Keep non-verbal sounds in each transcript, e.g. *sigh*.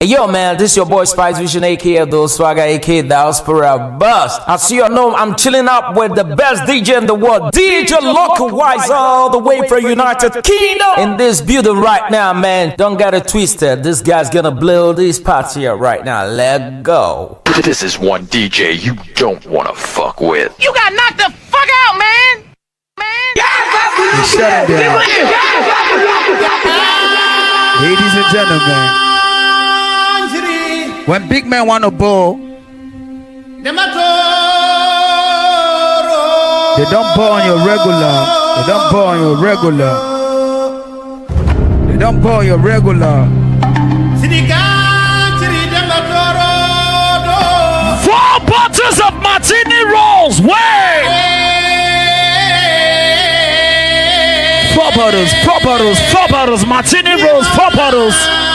Hey, yo, man, this is your boy Spice Vision, aka Those Swagger, aka Diaspora Bust. As you know, I'm chilling up with the best DJ in the world, DJ Local Wise, all the way from United Kingdom. In this building right now, man, don't get it twisted. This guy's gonna blow this party up right now. Let go. This is one DJ you don't wanna fuck with. You got knocked the fuck out, man. Man. shut it down. Ladies and gentlemen. When big men want to bow, they don't bow on your regular. They don't bow on your regular. They don't bow on your regular. Four bottles of martini rolls. Wait! Four bottles, four bottles, four bottles, martini rolls, four bottles.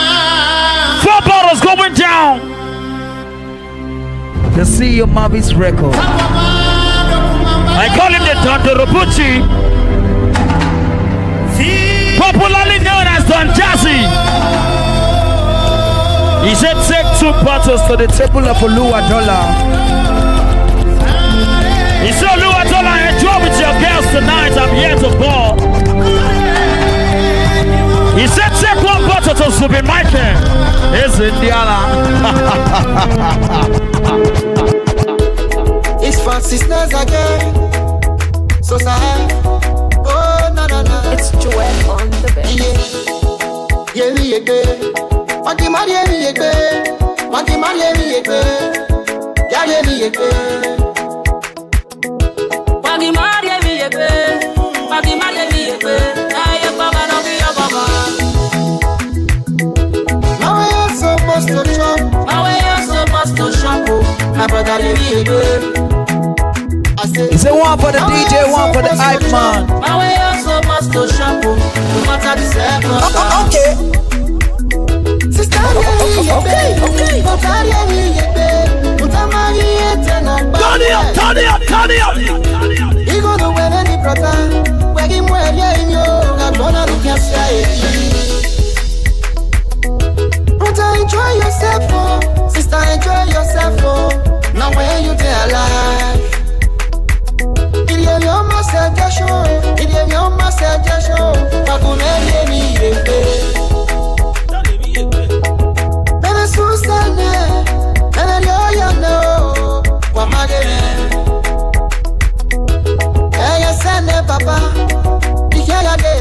Four bottles going down. The CEO Mavis record. I call him the Dr. Robucci. Popularly known as Don Jazzy. He said, Take two bottles to the table of Adola." He said, i enjoy with your girls tonight. I'm here to ball. He said, Take one go to supermarket. It's Indiana. *laughs* it's Francis Nez again. So sad. Oh, no, no, no. It's Joel on the bed. Yeah, yeah, yeah, yeah. Want to marry me, yeah. Want to yeah. Yeah, yeah, yeah. Want Is it one for the DJ, one for the hype man? Oh, okay. Turn it up, turn it up, turn it up. Igo do wele ni prata, wegi mwele inyo, gabona lukiasia eki. enjoy yourself, oh. Sister, enjoy yourself, oh. Now when you dey alive Ilé-ẹ̀yọ́ máa ṣe ẹjẹ́ ṣó Ilé-ẹ̀yọ́ máa ṣe ẹjẹ́ ṣó Pàgùnlé lè ní ìyèpè. Bẹ́ẹ̀ni Súnsẹ́nẹ̀ bẹ́ẹ̀ni ni ó yàn náà o wà má dé rẹ̀. Ẹyẹ sẹ́nẹ̀ bàbá ìkẹ́yà dé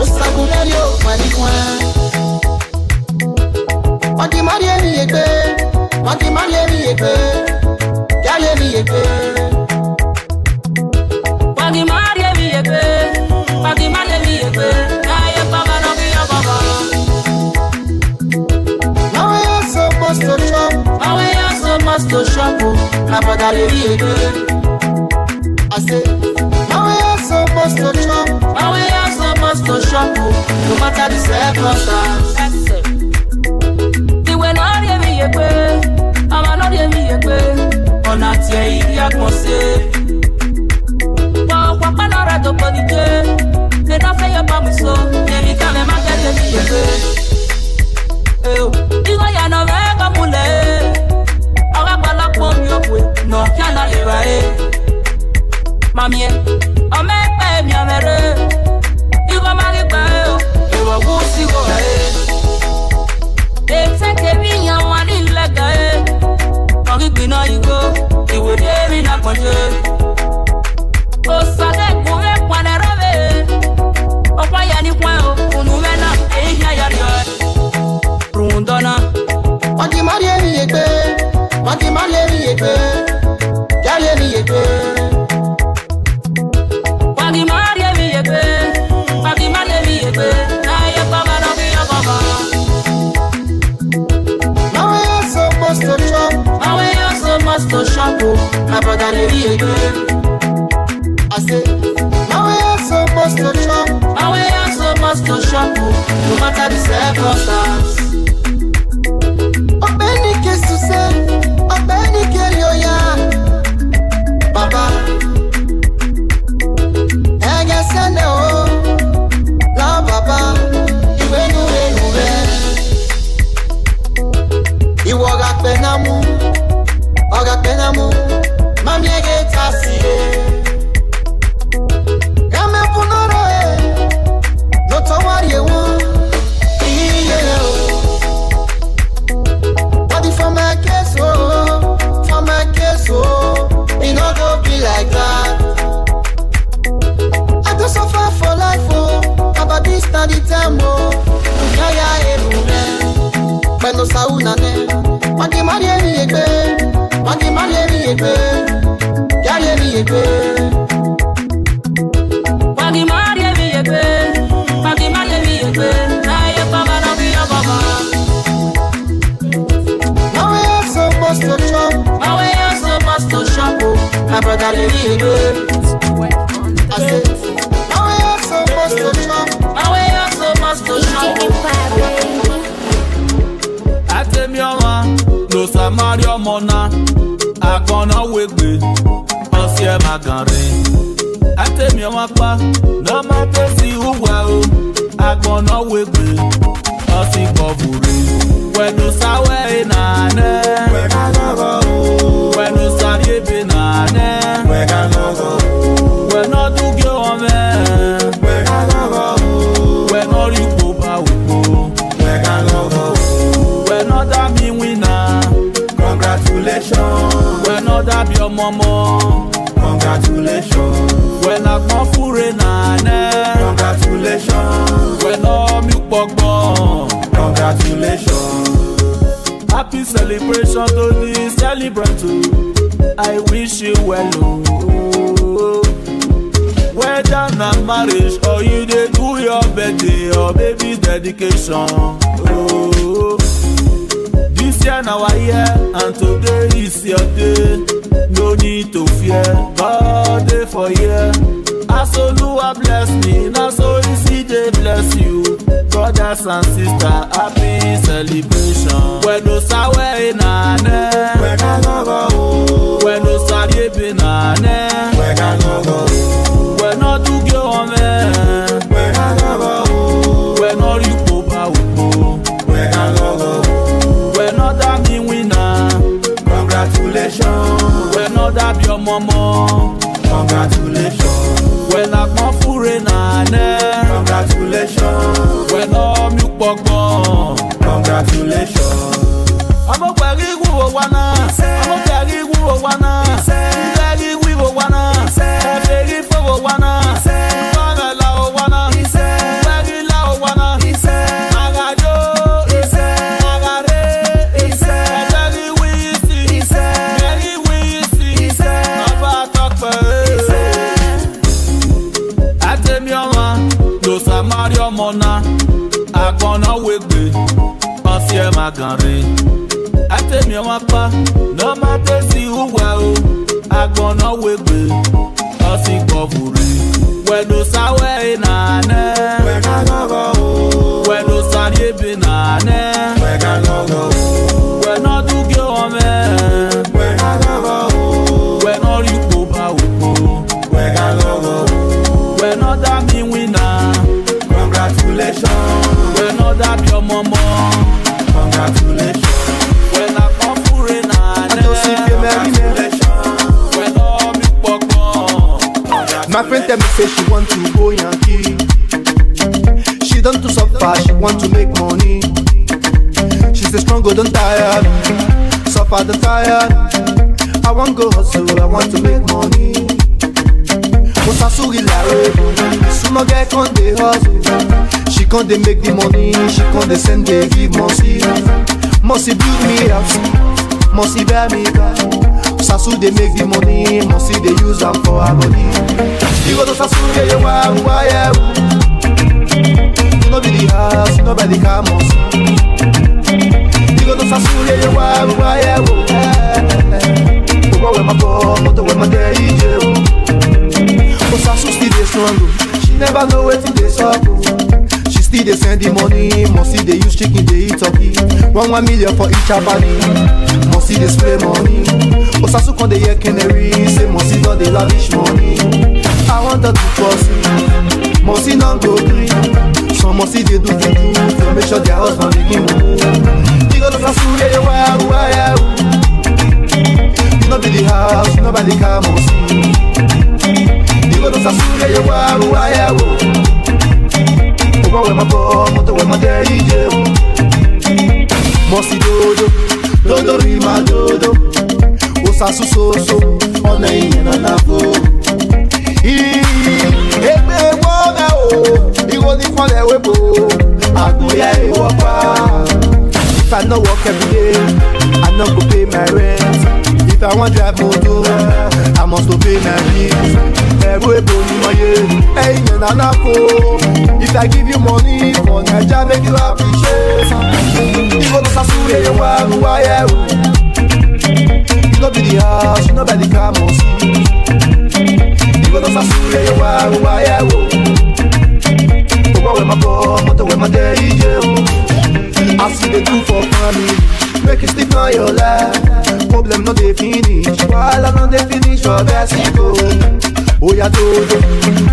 òṣàgùnlé ni ó pẹ̀lú wọn. Ọ̀dìmọ́dé wọ́n ti máa mi yè pé yá mi yè pé. wọ́n mi yè pé wọ́n mi yè pé láyé bàbá náà fi yọ bàbá. lọ́wọ́ yóò so must to shop. lọ́wọ́ yóò so must to shop o na lè mi yè pé. àṣẹ lọ́wọ́ yóò so must to chop? lọ́wọ́ yóò so must to chop? no matter the circumstance. tie iagmose Kwa palora do ponike Ne na fe yo pa miso Ne mi kame ma kete mi yebe Eyo Digo ya no ve ko mule Awa bala po mi opwe No kya na lewa e Mamie Ome pe mi amere Igo mari pa e o Ewa wu sigo e Ete ke mi ya wani lega e ọ̀rìngbìn náà igbó ìwòdé mi náà pọ̀njẹ́. òsàdé ìkúrẹ́ pọnẹ rọ́bẹ̀ ọ̀pọ̀ yẹn ní pọ́n o kùnú mẹ́nà èyí yẹn yọ ni rùn dáná. wọ́n ti má rí èmi yé pé wọ́n ti má rí èmi yé pé. us to shop, oh. my brother it again. I say, now we are supposed to shop, now we are supposed to shop, oh. no matter the circumstances. sawu nane magi mari eri yegbe magi mari eri yegbe yari eri yegbe. magi mari eri yegbe magi mari eri yegbe na ye baba na be your baba. na we are supposed to chop. na we are supposed to chop oh. my brother lady yegbe. karịa ọmọna akpọna wegbe ọsị magarị atemiọmakpa na matesi ụwa o akpọna wegbe ọsị gbọburi wedosawe na ne ọmọọmọ. congratulations. wena gbọ́n fure nàánẹ́. congratulations. wena mi pọ̀gbọ́n. congratulations. happy celebration to the celebrant oh. i wish you well o. Oh. whether na marriage or you dey do your birthday or baby dedication. Oh. This year na our year and today is your day no need to fear God dey for here as Oluwa bless me na so easy dey bless you brothers and sisters happy celebration When wẹ̀nu sáwẹ́ ìnáná wẹ̀ka lọ́gọ̀ o wẹ̀nu sáyébìnáná wẹ̀ka lọ́gọ̀ o wẹ̀nà dúgẹ́ ọmọ ẹ̀. mọ̀mọ́. congratulations. when agbon fure na ne. congratulations. when ọmú pọ̀gbọ́n. congratulations. amọ̀gbẹ̀rí wúwo wa náà. amọ̀gbẹ̀rí wúwo wa náà. amọ̀gbẹ̀rí wúwo wa náà. ọ̀nàwégbè ọ̀sì ẹ̀ máa gàn re. àtẹ̀mí wọn pa nọ́màdésì hùwà o agbọ̀nàwégbè ọ̀sì kọ̀ọ̀fùrè. wẹ̀dù sáwẹ́ ìnànẹ́. wẹ̀ká lọ́gọ̀ o. wẹ̀dù sáyébì nànẹ́. wẹ̀ká lọ́gọ̀ o. My friend tell me say she want to go Yankee. She don't to suffer, she want to make money. She say strong, go don't tire, suffer don't tire. I want go hustle, I want to make money. Musa suri la rebo, sumo get on the hustle. she can't dey make the money she can't dey send dey give mọsi mọsi build me up. mọsi buy me car sasu dey make the money mọsi they use am for her body You go igodo sasu yeye wa wa yeah, wu no be the house no be the car mọsi igodo sasu yeye wa wa yeah, wu owó wẹ̀ ma bọ̀ mọ́tò wẹ̀ ma tẹ ìjẹun kò sasu still dey strong she never know where to sup o. Oh. He they send the money, must see they use chicken, they eat turkey. One one million for each abani, must see they spray money. Osasu con dey hear canary, say must see don dey lavish money. I want that to pursue, must see don go green. Some must see they do the do, to make sure their husband making money. Digo do plasu, yeah, yeah, yeah, yeah, yeah. No be the house, nobody come or see. Digo do plasu, yeah, yeah, yeah, yeah, yeah. People where my poor, motor where my day, Bossy dodo, dodo rima dodo Osasu soso, ọ̀nà ìyẹn náà náà fò Egbe egbo me o, iwo ni kwale webo Agunya iwo pa If I no work every day, I no go pay my rent I want drive photo. I must obey my bills. Ẹ̀rú èbò ni mo yé. Ẹyin yẹn nana ko. If I give you money for Naija make you appreciate. Ibo tó sasúre yẹn wá ruwa yẹ o. You no be the house, you no be the camel see. Ibo tó sasúre yẹn wá ruwa yẹ o. go wẹ̀ my bọ̀, mọ́tò go máa my iye o. I see the two for family. Make you stick on your life Problem no dey finish Wahala no dey finish for Mexico Oya oh, dodo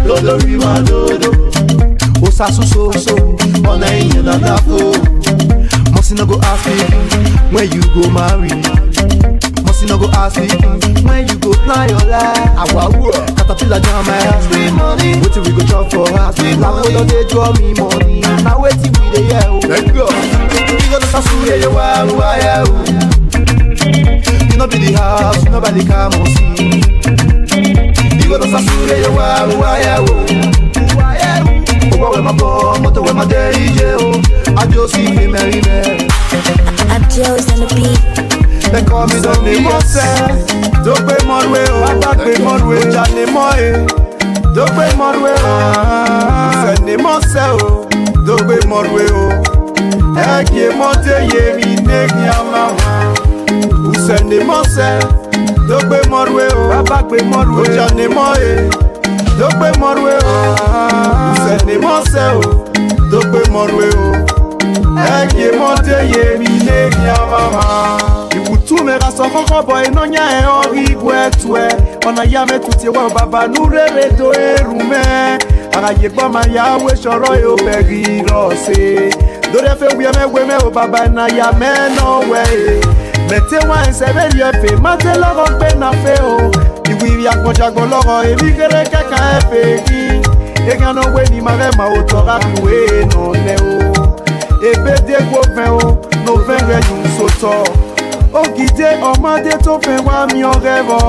Dodo riwa dodo Osasun oh, so so Ọ̀nà ìyẹn na fo Mọ̀sí no go ask me When you go marry person no go ask me when you go plan your life. Awawu, caterpillar jam my ass. Free money, wetin we go chop for house? Free money, now dey draw me money. Now wetin we dey hear o? Let go. We go just ask me why wa why o? You no be the house, you no see. We go mo see. You wa oh, just ask me why why o? Owó wẹ̀ máa bọ̀, mọ́tò wẹ̀ máa tẹ ìjẹ́ o, àjọsí fi mẹ́rin mẹ́rin. I'm Joe's on the beat. They call me Sunday Moses. Tó pé mọ́rúwé o, bàtà pé mọ́rúwé jà ní mọ́ e. Tó pé mọ́rúwé o, Sunday Moses o. Tó pé mọ́rúwé o, ẹ kì í mọ́ téye mi ní kí a máa wá. Sunday Moses. Tó pé mọ́rúwé o, bàtà pé mọ́rúwé jà ní mọ́ e. Tó pé mọ́rúwé o, Sunday Moses o. Tó pé mọ́rúwé o, ẹ kì í mọ́ téye mi ní kí a megasokoko boy nonya e oribwetwe ona yametutiewa baba nureredo erume agayegboma yawe soro yo begirose dorefewuemegweme o baba na yamenowe metewa nsebeliefe matelogo mpe na fe o iwiri akpọjagbologo emigere keka efegi eganogweni marema otorabiwe none o ebedegwo ve o novenge yusoto ògìdè ọmọdé tó fẹ́ wá mi ọ̀rẹ́ rọ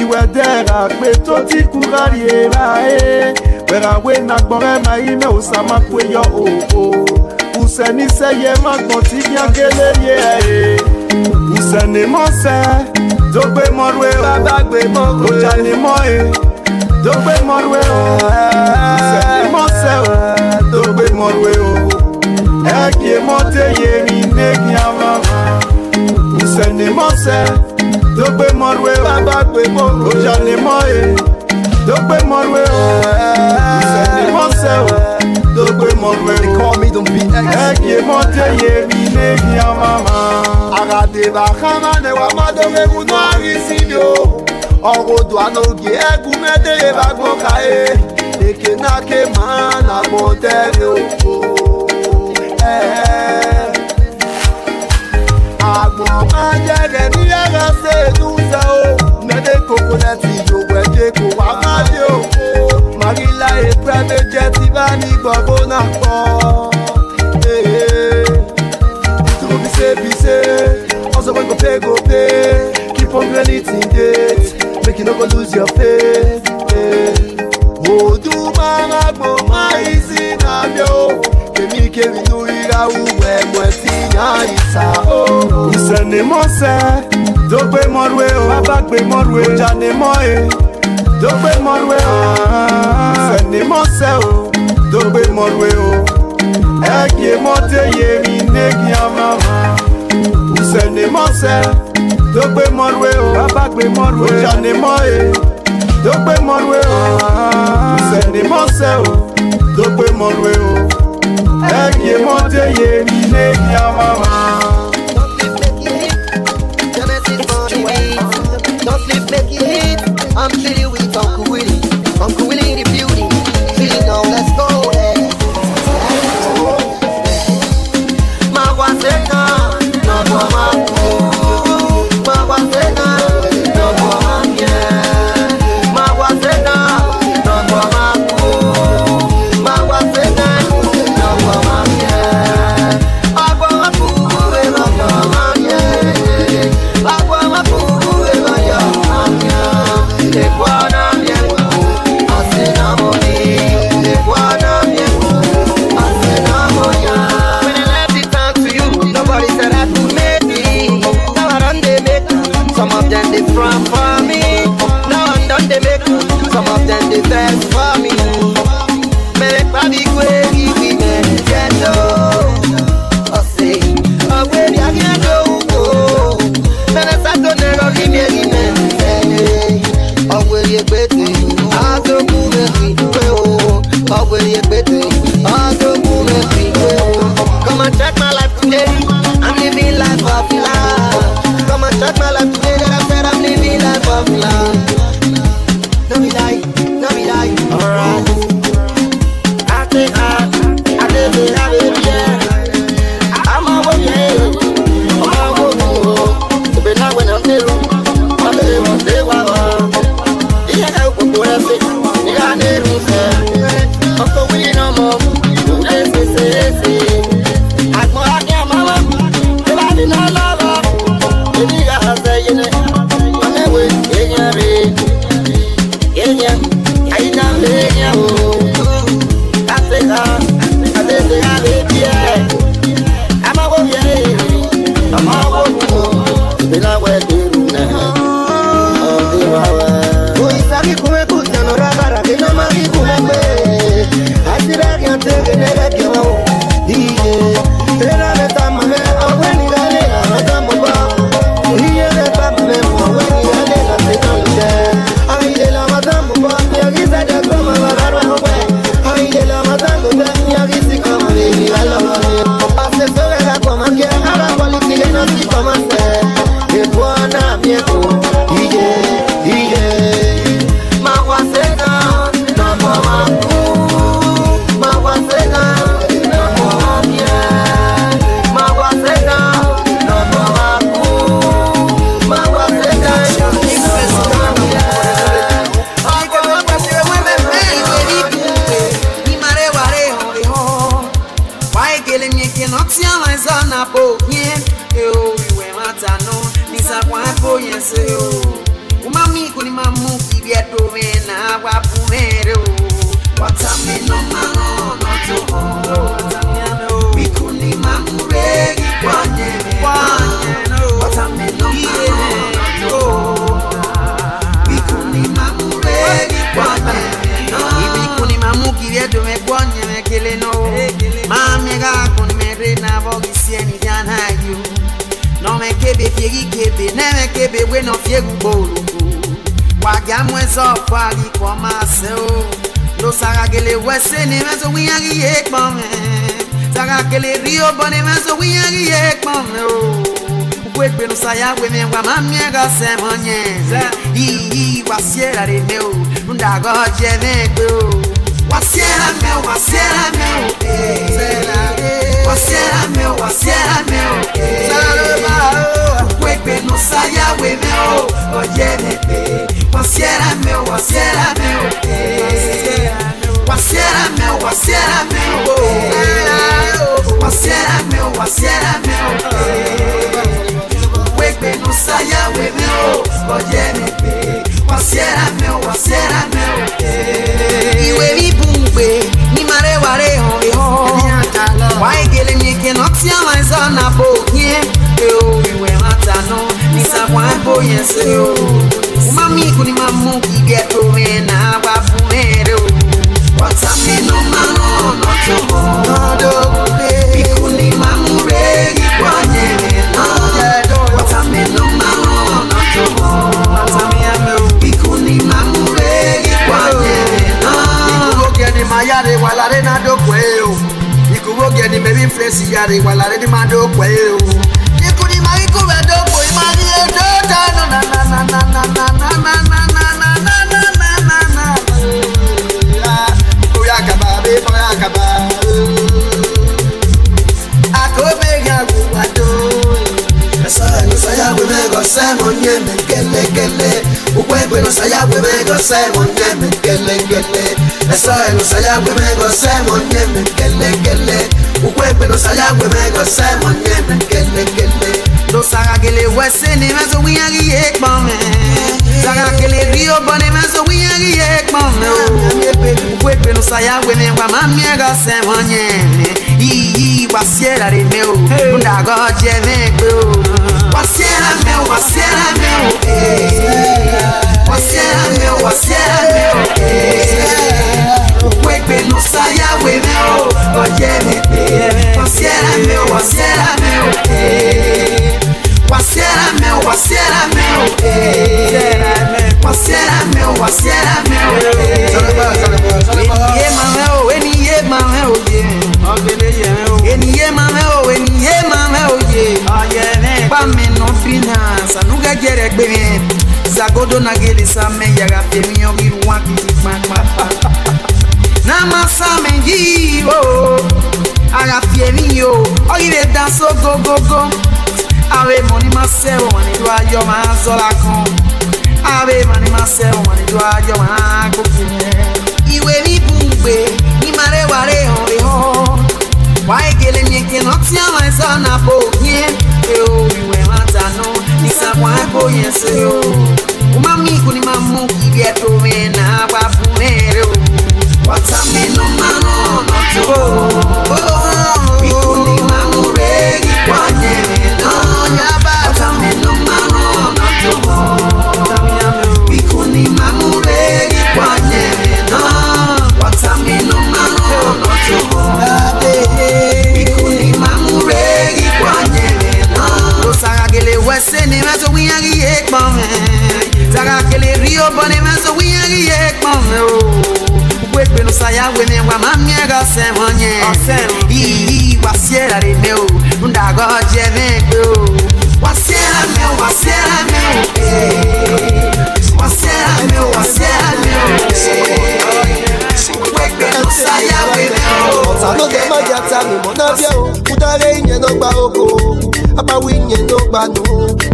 ìwẹ̀dẹ̀rà pé tó ti kúra rìera ẹ̀ wẹ̀ràwé nagbọ̀rẹ́ máa yí mẹ́ òsà máa pé yọ òòó ùsẹ̀nisẹ́yẹ má gbọ̀n tí bí akélé yẹ ẹ̀ ùsẹ̀nimọ́sẹ̀ tó gbé mọ́rú ẹ̀ bàbá gbé mọ́ òjànimọ́ ẹ̀ tó gbé mọ́rú ẹ̀ ùsẹ̀nimọ́sẹ̀ tó gbé mọ́rú ẹ̀ ẹ̀ kì í mọ́ tẹ́yẹ mi ní kí a máa sẹ̀nìmọ́sẹ̀ tó gbé mọ́rúwé bàbá gbé mọ́ òjànìmọ́ e tó gbé mọ́rúwé o sẹ̀nìmọ́sẹ̀ o tó gbé mọ́rúwé o ẹ̀kí mọ́ tẹ̀yẹ mi lé ní àmàmà. àgàdébà kàmá ni wàá má dọ́gbé mu náà rí sí mi o ọ̀rọ̀ dùn àná ògì ẹ̀gún mẹ́tẹ̀yẹ bá gbọ́ káyé e. èké náà ké máa nà mọ́ tẹ́lẹ̀ òkú mama jẹrẹ ní yàrá ṣe ìdúnṣe o mẹ́lẹ́ kòkòlẹ́tì ìdòwẹ̀ ṣe kò wá má dé o maríla èpẹ́ méjẹ ti bá ní gbọ̀ngbọ́n náà pọ̀ tóbi ṣe bí ṣe ọ̀sọ̀ wọn kò pé kò pé keep on planning till date make you no go lose your faith. Odumana gbo ma isi na bia o, kemi kemi nu ira wu ẹ̀mọ̀ ẹ̀sìn àrìsà ooo. ìsẹ̀nimọ́sẹ̀ tó gbé mọ́rúwé o bàbá gbé mọ́rúwé o jànimọ́ e tó gbé mọ́rúwé o ìsẹ̀nimọ́sẹ̀ o tó gbé mọ́rúwé o ẹ̀gì mọ́tẹ́yẹ mi nẹ́gì àmàmà ìsẹ̀nimọ́sẹ̀ tó gbé mọ́rúwé o bàbá gbé mọ́rúwé o jànimọ́ e tó gbé mọ́rúwé o ah. ìsẹ̀nimọ́sẹ̀ o tó gbé mọ́rúwé o. Eke mote ye nile ya mama Don't sleep, make it I'm with. gocemos, neme, kele, kele. Eso es, nos hallamos, me gocemos, neme, kele, kele. Un cuerpo nos hallamos, me gocemos, neme, kele, kele. No saga que le huese ni me so Saga que río bone me so we are yek mame. Un cuerpo nos hallamos, me guamam, me Ii, wasiera meu, não meu. Wasiera meu, wasiera meu, eh wasiame wasiame masewo manidwajo mazolako ave mani masewo manidwajo makokine iwe mibugbe nimareware oreho waegele miekenotiamaesanapogie eo iwe matano nisakwakonyeseo umamiku ni mamuki vyatomena wafunero watamenomanonoto garakele rio bone maso wiyari ye kpɔnze o gbɛgbɛnu saya wene wa ma miɛ ka sɛn mɔ nyɛ iyi wa siɛra de ne o ndagɔ jɛ ne gbe o wa siɛra mɛ wa siɛra mɛ o wa siɛra mɛ wa siɛra mɛ o gbɛgbɛnu saya wene o. ọ̀sán ló dé mọ́jà ta mi mọ́ náà bí o kúdárẹ́ ìyẹn ló gba oko abáwí ìyẹn ló gbanú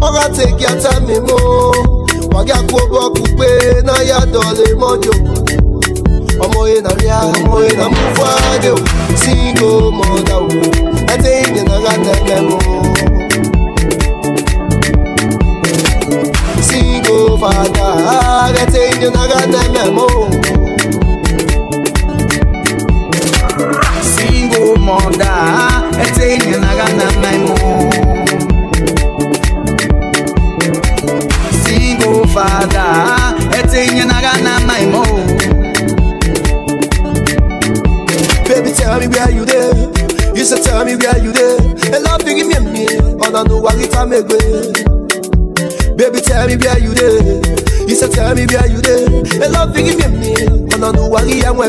ọ̀rọ̀ àtẹ̀kí àtàmì mọ́ magia kuogo okpukpe na ya dolemojo ọmọye na ria ọmọye na mfade singo mọdawo ẹtẹ inye na gatẹkẹmọ singo fada ẹtẹ inye na gatẹkẹmọ. singo mọda ẹtẹ inye na gatẹkẹmọ. fada etinye naga na my Baby tell me where you there You say tell me where you there And love you give me me All I know what it way. Baby tell me where you there You say tell me where you there And love you give me me All I know what it am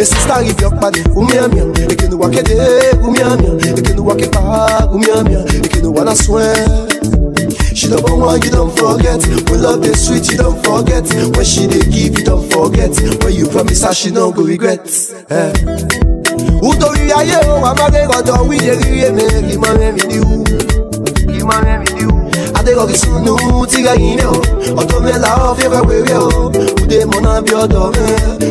esista ivyokpali umiamia ekenuwakede umiamia ekenuwakepa umiamia ekenuwanaswe She the one you don't forget. We love is sweet, you don't forget. When she they give, you don't forget. When you promise her, she no go regret. Eh. Utori ayé o, amage gọdọ wíyẹ rírí èmi kì máa mẹ́rin ní wú. Kì máa mẹ́rin ní wú. Adékọ̀kì sunu ti rẹ̀yìn ní o, ọ̀dọ́ mi là ọ́ fi rẹ̀ wéré o. Ude mọ̀nà bí ọ̀dọ̀ mi,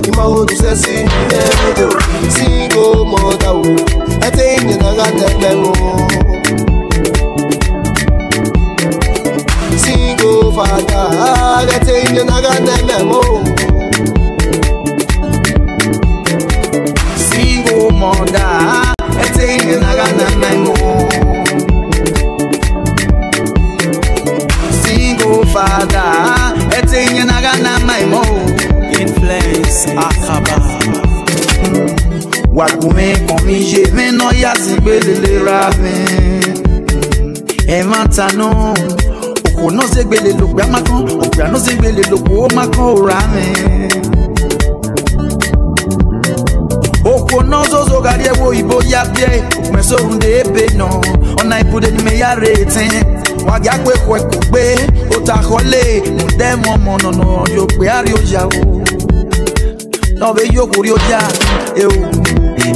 ìmọ̀ olùsẹ́ sí ilé mi o. Single mother o, ẹ tẹ́ ìyẹn náírà tẹ́gbẹ̀rún. go father Let's say you not got that memo Single mother Let's say you not got that memo Single father Let's say you not got mo. memo Influence Akaba ah, wàgùnmí kàn mí ṣe mí náà yá sí gbélélé ra mi ẹ má tanú onozegbele lògbé amakan ògbé anozegbele lògbó makan òrà rìn. okonozozo gari ewo ibo ya bie okmesorunde ebe nọ ọna ibude n'ime ya retin wàgí àpèkọ ẹkọ gbé òtàkọlé mùdẹ́mọ̀ mọ̀nàmọ̀ yóò pé àrí ọjà o lọ́bẹ̀ yóò kórí ọjà ewu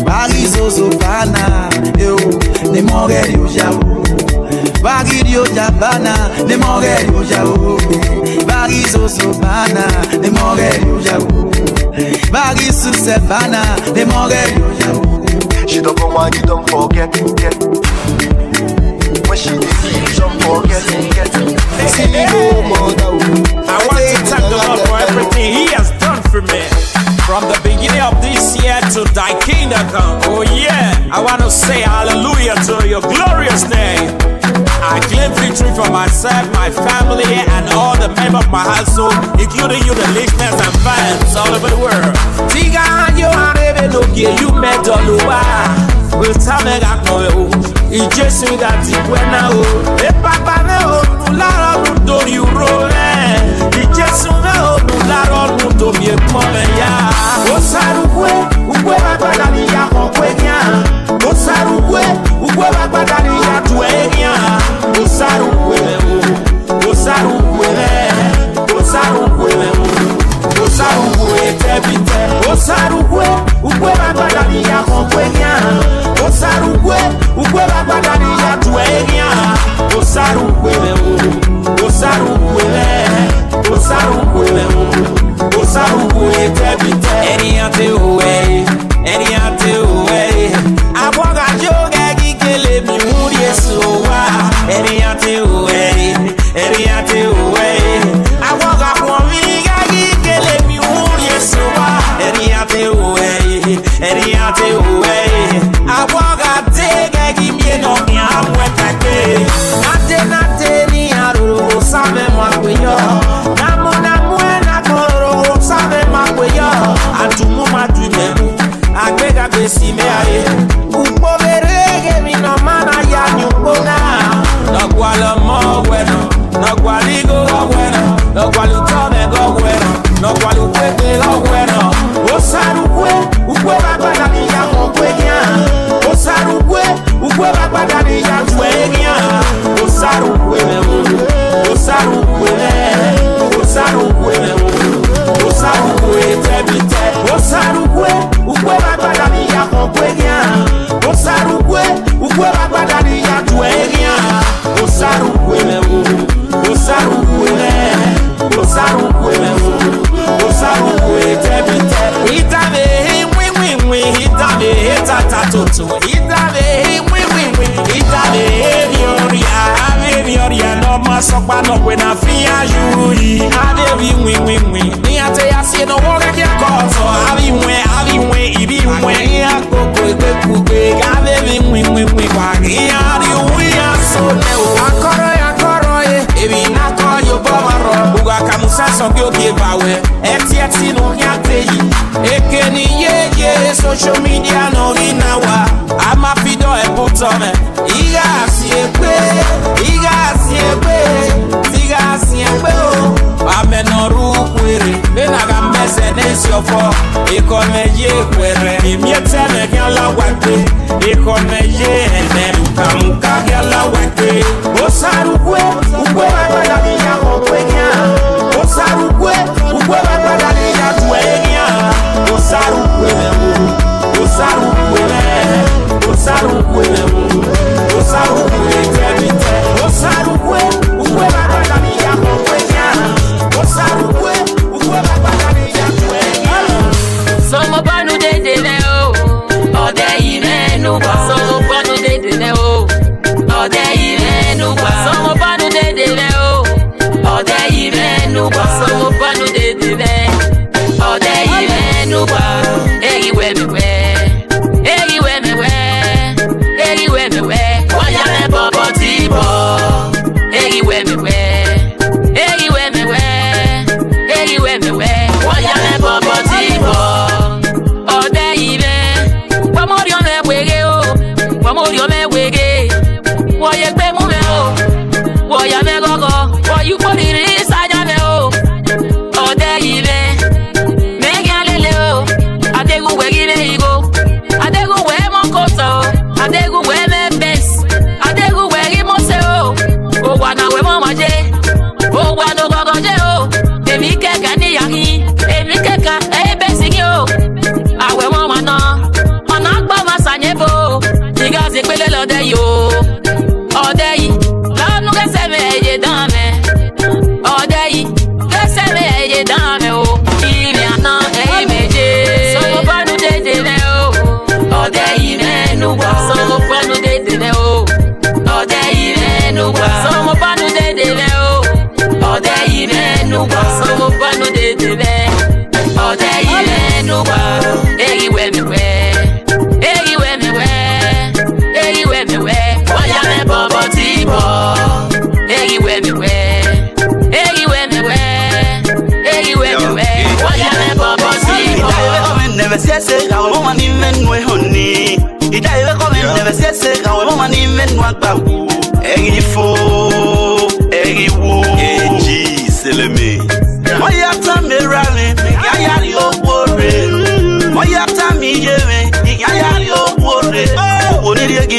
paris ozo ghana ewu ni mọ́rẹ́rì ọjà o. ne ne ne She don't you don't forget, When she you don't forget, See no I want to thank the Lord for everything He has done for me from the beginning of this year to thy kingdom come. Oh yeah, I want to say hallelujah to your glorious name. I claim victory for myself, my family, and all the members of my household, including you, the listeners and fans all over the world. Tiga even okay. you met all over. Wetamega kan o, Ìjésù ìdàtí no o. Ìpàpà mi ò nù lára ọdún torí ro rẹ̀. Ìjésù mi ò no lára ọdún tòmí ẹ̀pọ̀n mẹ́yà. Ó sáré wé, wé bàbá dàgbà. osara ugwe ugwe bagbadari ya kọgwenya osara ugwe ugwe bagbadari ya duenya osara ugwe osara ugwe osara ugwe tẹbi ẹni àti òwe ẹni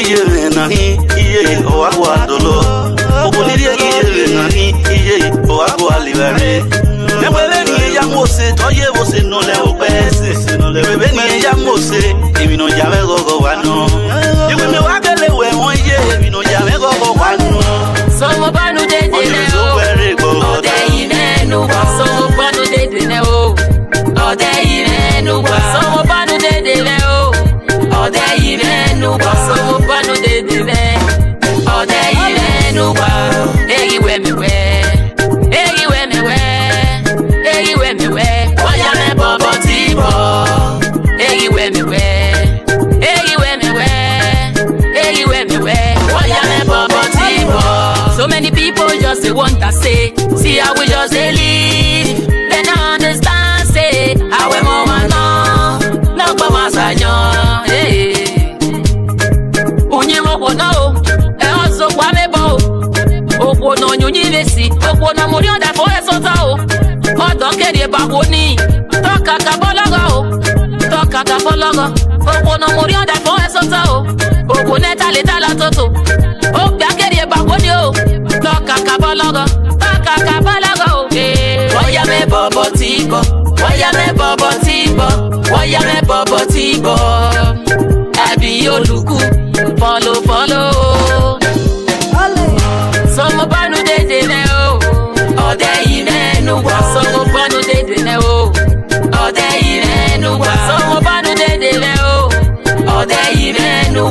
ijere na hi iye owago adolo oguniri ijere na hi iye owago alibere ẹgbẹ́lẹ́ ni ẹ̀yà ń wòsè tọ́yẹ̀ wòsè nulẹ̀ ò pẹ́ ẹ̀sẹ̀ bẹ́ẹ̀ ni ẹ̀yà ń wòsè ìmìnà ìjà mẹ́gọ́gọ́ wà nù. ìwé mi wá gẹ́lẹ́ wẹ̀ wọ́n yé ìmìnà ìjà mẹ́gọ́gọ́ wà nù. sọmọ bánu dédé nẹ o ọdẹ yìí nẹnu wá sọmọ bánu dédé nẹ o ọdẹ yìí nẹnu wá sọmọ bánu dédé nẹ o ọdẹ yìí nẹnu wá sọmọ. they want to say. See how we just they live. Then understand, say. How we mama no. No mama sanyo. Hey. Unyiro wono. E oso kwa mebo. Okwo no nyunyi vesi. Okwo na muri onda kwa esota o. Odo kere bakoni. tibo wáyà mẹ́bọ̀ bọ̀ tibo wáyà mẹ́bọ̀ bọ̀ tibo àbí olùkú follow follow. sọmọ bánú dédé nẹ o ọdẹ yìí mẹ́nu wá sọmọ bánú dédé nẹ o ọdẹ yìí mẹ́nu wá sọmọ bánú dédé nẹ o ọdẹ yìí mẹ́nu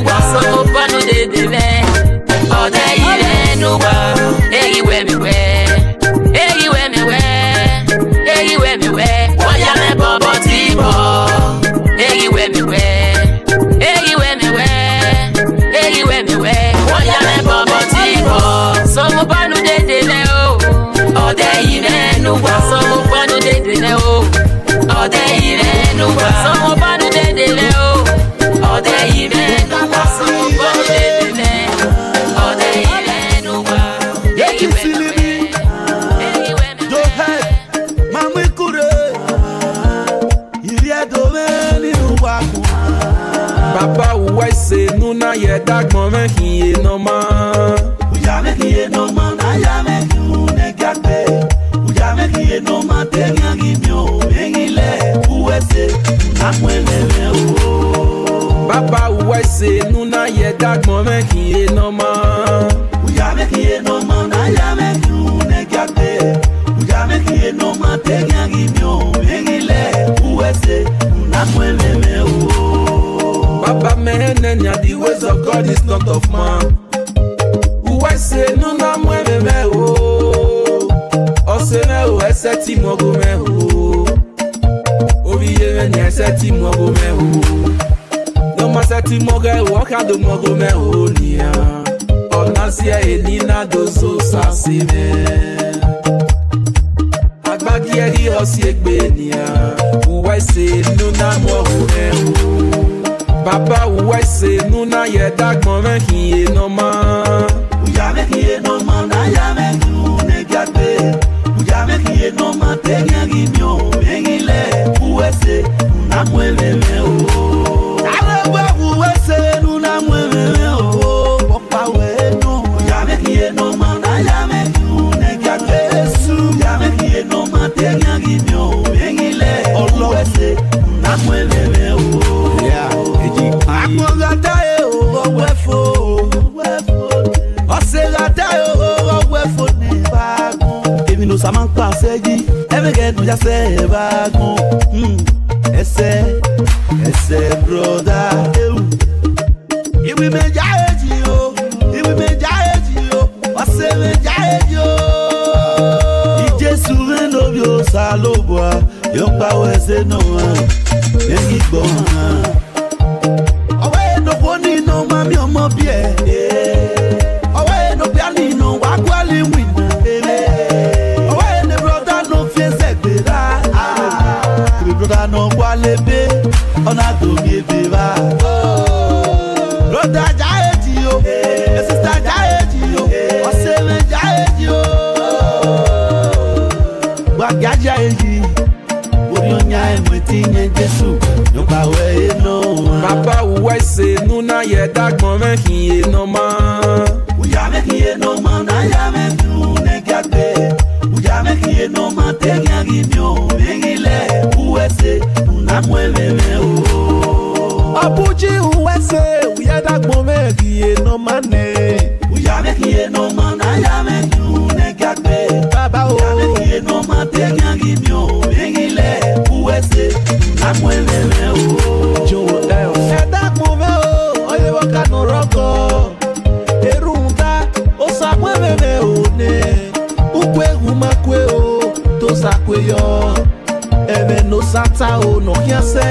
no wa. Sọmọ bá nu dédé lẹ o, ọ̀dẹ yìí mẹ́ nu wa. bá nu dédé lẹ, ọ̀dẹ yìí mẹ́ nu wa. Yéèkì sílí mi, Johet, Mamu Ikure, ìrí ẹ̀dọ́ nínú wa kù. Bàbá òwò ẹsẹ̀ nínú náà yẹ dágbọ́n mẹ́kìnyé nọ́mọ́. Òyà mẹ́kìnyé nọ́mọ́. Baba ouwe se, nou nan ye dagman men kiye noman Ou ya men kiye noman, nan ya men kyou ne kya te Ou ya men kiye noman, te gyan gi myon, men ki le Ouwe e se, nou nan mwen mwen mwen o Baba men enen ya, di wez of God is not of man Ouwe se, nou nan mwen mwen mwen o Ose mwen o, ese ti mwen mwen o ni ẹsẹ tí mo ro mẹ o ló mọ ẹsẹ tí mo rẹ o ọkà ló mo ro mẹ o nìyẹn ọ̀nà sí ẹ èlì náà dozo sàṣì mẹ. agbági ẹ rí ọsí ẹgbẹ nìyẹn òwò ẹsẹ inú náà mo ro mẹ o bàbá òwò ẹsẹ inú náà yẹ dàgbọn mẹ kì í yé mọ. òyà mẹ kì í yé mọ náà yà mẹ kì ní gbàgbé òyà mẹ kì í yé mọ tẹ́lẹ̀ rí mi. Mwenye mwenye ou Sa le we ou e se Mwenye mwenye ou Opa we nou Ya menye nou man Ayame yu Nè kate resu Ya menye nou man Ten nyan ginyon Vengile ou lou e se Mwenye mwenye ou Ya ou Eji ou Ako gata yo Ou wefo Ou wefo Ako gata yo Ou wefo Ne bago Emi nou sa man kwa se gi Eme gen nou ya se bago Mou hmm. ẹsẹ̀ ẹsẹ̀ broda ewu. ìwé méjì àyèjì o ìwé méjì àyèjì o ọ̀sẹ̀ méjì àyèjì o. ìjésù mẹ́nu bí o sá ló bọ̀ a yóò pawọ́ ẹsẹ̀ náà wá lẹ́yìn ìgbọ̀n náà. ọ̀wẹ́ ẹ̀dọ̀kọ́ ní iná máa mi ọmọ bí ẹ̀. ebe ọ na-adọmi ebe ba roda aja eji yo esista aja eji yo ọsẹmẹ aja eji yo gbagi aja eji orí ọnyá ẹ̀mọ̀ tí yẹn jésù nípa wẹ̀ ẹ́ náà. bàbá òwò ẹsẹ̀ nuna yẹ dàgbọ́n mẹ́kìn. Amuéveme, oh. Abuji uwese, uyada gbome gie no mane. Uya gie no mana Me.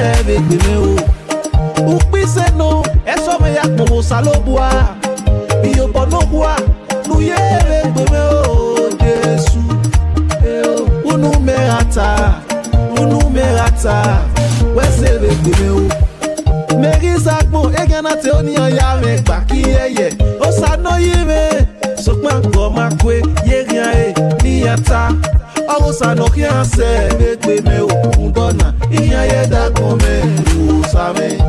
tebe gbeme o ukpise no esome ya kpụrụ salobua iyobonogbua nuye ebe gbeme o jesu unu meghata unu meghata wesebe gbeme o merizakpo egenate oniyan ya megba ki yeye osanoyire sopakọmakwe yeriae niyata ọrụsanọkiase megbeme o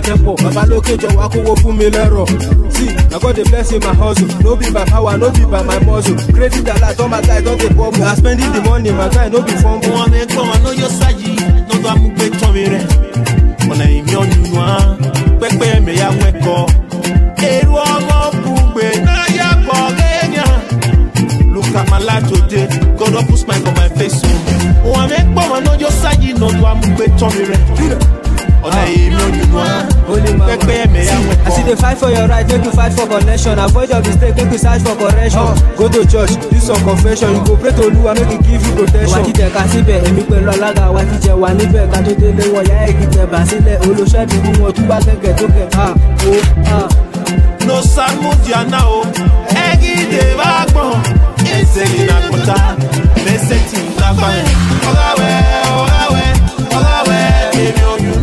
tempo baba lókè jọ̀wọ́ akówó fún mi lẹ́rọ̀ see na God dey bless my hustle no be by power no be by my muscle crazy dala don my guy don dey pop me I spending the money my guy no be fun. wọn ní tán wọn lóyún sáyé lọ́dọ̀ amúgbé tán mi rẹ̀ ọ̀nà ìmí ọ̀nù wa pẹ́pẹ́ mẹ́yà wẹ́kọ̀ èrò ọmọ bùgbé náà yà pọ̀ kéèyàn look at my life today God don put smile for my face o oh. wọn ní tán wọn lóyún sáyé lọ́dọ̀ amúgbé tán mi rẹ̀ ọ̀nà ìmí ọ̀nù wa. As you dey fight for your right, make you fight for connection. Avoid your mistake, make you search for correction. Oh. Go to church, do some confession. You go pray to Olúwa, make he give you protection. Wá jíjẹ ká síbẹ̀, èmi pẹ̀lú alága wá jíjẹ wá níbẹ̀. Ká tó délé wọ̀ yá èkìtẹ̀ bà sílẹ̀. Olóṣẹ́ mi mú wọn túbá kẹ̀kẹ́ tó kẹ̀ ká o ká. No samudia na o, ẹ̀gídé bá gbọ̀n, ẹsẹ̀ ní nàkúta, lẹ́sẹ̀ tì ń dàgbà. Ọ̀gáwẹ̀ ọ̀gáwẹ̀ ọ̀gáwẹ̀ tèmi oyún.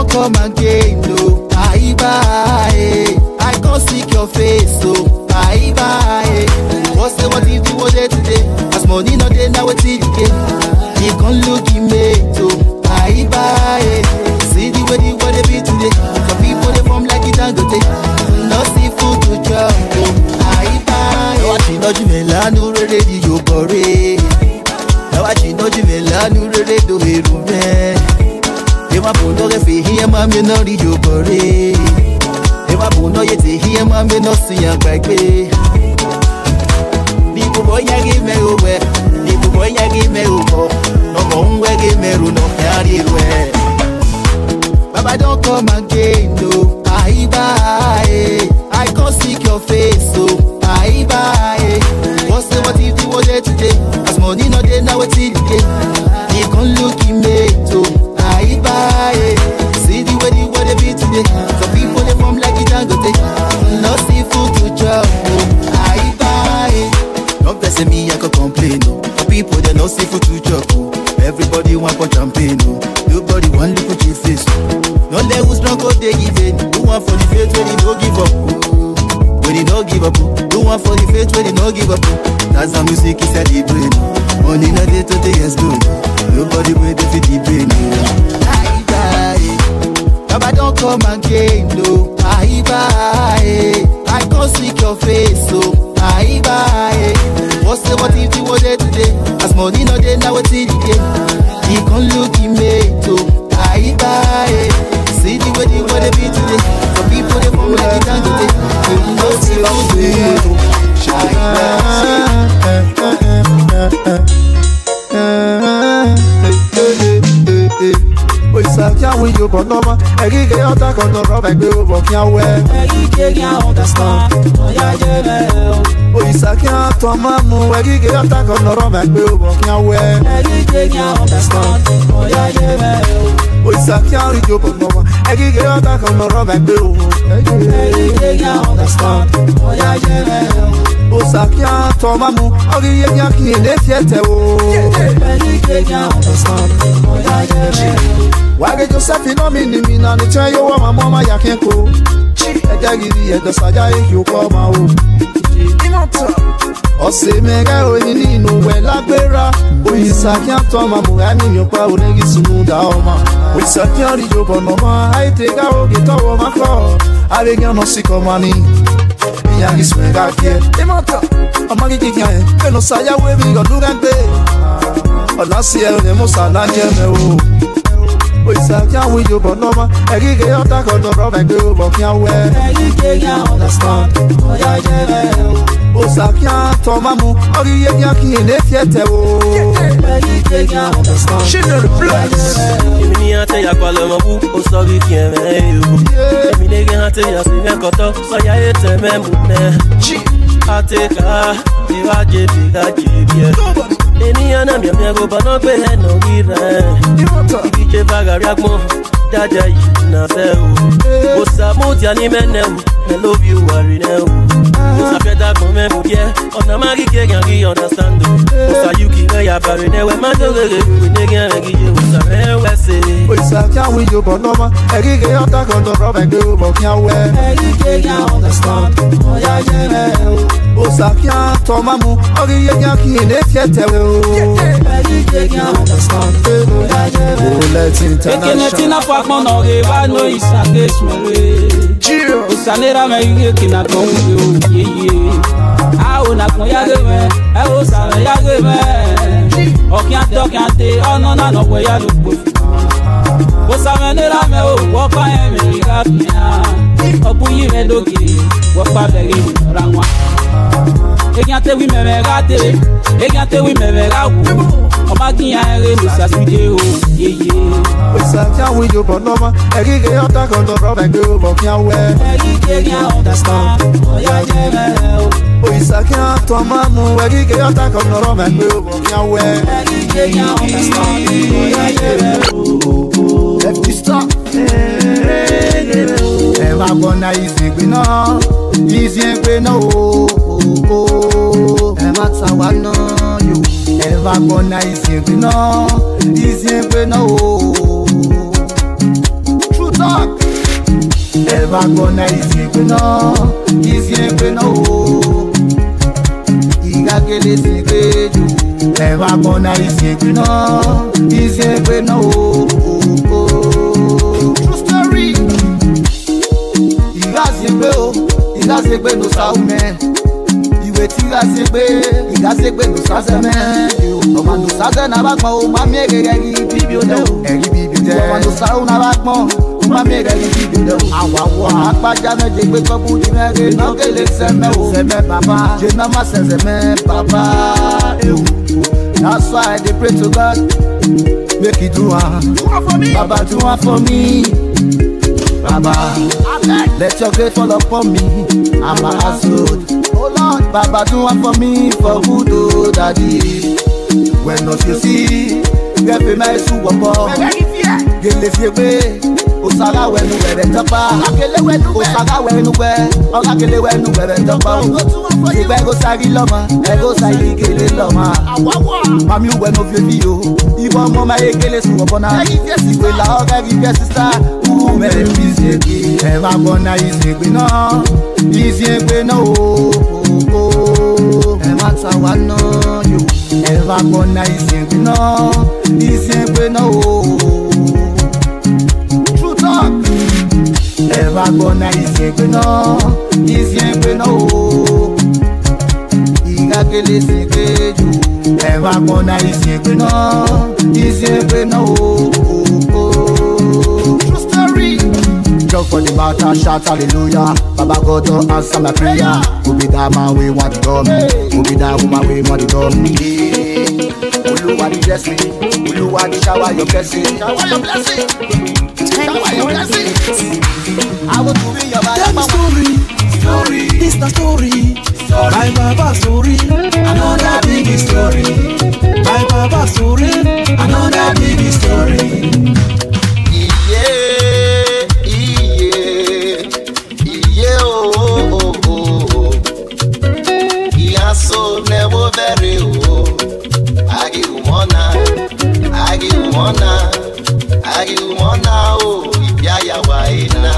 wan come again o oh. bye bye i can't see your face so oh. bye bye What's the what if you world dey today as money no there now wetin you get e can't look in me, so oh. bye bye see the way the world dey be today some people they form like dangote no see food to jump, o bye bye. lọ́wọ́ ṣìnàjú mi lánàá rédíò bọ̀rẹ́ lọ́wọ́ ṣìnàjú mi lánàá rédíò èrò mẹ́rin mabu no refi hiye mam you no read your body E mabu no yeti hiye mam you no see ya gbagbe Nibu boy ya give me uwe Nibu boy ya give me uwo No mo unwe give me runo yari uwe Baba don't come again no Aye bye I can't seek your face so Aye bye What's the what if the world today As money no dey now it's till You can't look in me say me I go complain no. Oh. For people they no see for two chop oh. Everybody want for champagne no. Oh. Nobody want look for cheap face no. No let who strong go they give in. Who want for the faith when they no give up oh. When they no give up oh. Who want for the faith when they no give up oh. That's how music is celebrating. Oh. Money not there to the yes go. Nobody wait if the depend no. Bye bye. Baba don't come again no. Bye bye. I can't see your face so. Bye bye. say what if you was there today? As money no now it's in the day. He can look you go normal ẹ̀rí ke ọ̀tá kan náà rọ́bà gbé owó kí á wẹ̀. ẹ̀rí ke kí á understand ọ̀yá jẹ́ bẹ́ẹ̀ o. òyìnbó kí á tọ́ máa mú ẹ̀rí ke ọ̀tá kan náà rọ́bà gbé owó kí á wẹ̀. ẹ̀rí ke kí á understand ọ̀yá jẹ́ bẹ́ẹ̀ o. òyìnbó kí á rí jòbó normal ẹ̀rí ke ọ̀tá kan náà rọ́bà gbé owó. ẹ̀rí ke kí á understand ọ̀yá jẹ́ bẹ́ẹ̀ o. Osa mu osakia tomamu oriyenya kielefiete o wage joseph nomini mina nitwe yowo mamoma yakenko ejagiri edosaja ekiokọ ma o ọsẹ mẹrẹ oyin nínú wẹ lágbéra oyisakia tomamu aminipa onegisunu da ọma oyisakia rijo bọnọmọ àìtẹgà oge tọwọ makọ abẹgẹ ọnà síkọ mani. ya kiswega kie Demanta, amagi kikae Keno saya wevi yo durante Olasi el nemo salanye me o oh. Oisa kia wiyo bonoma Egi ke yota kono robe Gyo bo kia we Egi ke ya understand Oya jeve o Osapia Tomamu Or you get in a theater She did bless Èmi ni àtẹ yàgbọ́lẹ̀ mọ̀ bú, ó sọ bí kí ẹ mẹ́ ewu. Èmi ni kí àtẹ yàsí mẹ́kọ̀tọ́, sọ̀yà ètè mẹ́mú mẹ́. Àtẹ̀ká ìwájẹ̀ bí kájì bí ẹ. Ènìyàn náà mìíràn mìíràn kò bá náà gbé ẹ̀nà orí rẹ̀. Ìdíje fagari agbọ́n jaja yìí nà fẹ́ o. Òsàmù tí a ní mẹ́nẹ̀ o, mẹ́lóbi wàrí náà o. Sa fè ta kon men pou kye Ona magi ke gen ki understand do Sa yu ki men ya pare ne we ma to gege We ne gen men ki yo sa men we se O isa kya we yo bon noma Eri ke yon ta kon to probe ke yo bon kya we Eri ke gen understand O ya ye men o O sa kya to mamu Ori ye gen ki ne fye te we o Eri ke gen understand O ya ye men O let international Eke netina fwa kon ore wa no isa ke smere Chiro sanera mɛ yie kina tɔn de o yeye awo nakun yage mɛ ɛwo e sanra yage mɛ ɔkia tɛ ɔkia te ɔnɔ nanɔ wɛ yadu gbo o sanra nera mɛ o wɔkpa yɛ mɛ yi ka fia ɔku yi mɛ dogi wɔkpa bɛ yi ra wa. Egan te wi meme ga te Egan te wi meme ga wu Oma kin ya ere mi sa de o Ye ye We sa kya wi yo bon noma Eri ge yon ta kon to robe ge o bo kya we Eri ge kya understand Oya je me le o We sa kya to mamu Eri ge yon ta kon to robe ge o bo kya we Eri ge kya understand Oya je me o Left this talk Ẹ wá gbọ́n náà ìsìnkú náà, ìsìnkú náà ooo kó ẹ má ta wá náà yòó ẹ bá gbọ́ náà ìsìnkú náà ìsìnkú náà o. true talk. ẹ bá gbọ́ náà ìsìnkú náà ìsìnkú náà o. ìgbàgede sì gbé jù ẹ bá gbọ́ náà ìsìnkú náà ìsìnkú náà o. true story. ìgbà sí pé o ìgbà sí pé no sound betira segbe iga segbe nusaze mẹ́ẹ̀dì o ọmọ nusaze na bá gbọ́n o má mi èrè rẹ̀ rí bíbí o dẹ́ o ẹ̀rí bíbí o dẹ́ ọmọ nusaze na bá gbọ́n o má mi èrè rí bíbí o dẹ́ o àwàwọ̀ àpájá méje gbé kọ́kú di mẹ́rin nọ́kẹ́lẹ́ sẹ́mẹ́ o sẹ́mẹ́ bàbá jẹ́ mẹ́má sẹ́sẹ́ mẹ́ bàbá ewu that's why I dey pray to God make he do am baba do am for me. Baba, let your grace fall upon me and my household. Oh Baba, do one for me for who do daddy. When not you see, get a nice who get the egbe òsàlà wẹnu wẹrẹ tọpa òsàlà wẹnu wẹ ọlákele wẹnu wẹrẹ tọpa o ìgbà ẹgò sáré lọmọ ẹgò sáré gèlè lọmọ mami wẹnu fífi o ìbọn mọ máa yé gèlè sùn wọbọ náà ìwé la ọgá rí bẹ sísá wúwú mẹrẹ fi ṣègbè ẹ̀rọ abọ́nà ìṣègbè náà ìṣègbè náà o ẹ̀rọ àtàwà náà yòó ẹ̀rọ abọ́nà ìṣègbè náà ìṣègbè náà o. Never gonna isi ekwe no Isi ekwe no Iga kele isi ekwe ju Never gonna isi ekwe no Isi ekwe no True story Just for the matter, shout hallelujah Baba God don't answer my prayer Who be that man we want to come Who be that woman we want to come yeah. Oluwa di bless me Oluwa di shower your blessing Shower your blessing I will be your Tell me story, story. This the story, story. My Baba story, another big story. My Baba story, another big story. Iye, iye, iye oh oh oh. Iya so never very oh. Agi umona, agi umona ariwo mọ́nà o ìbí àyàwá iná.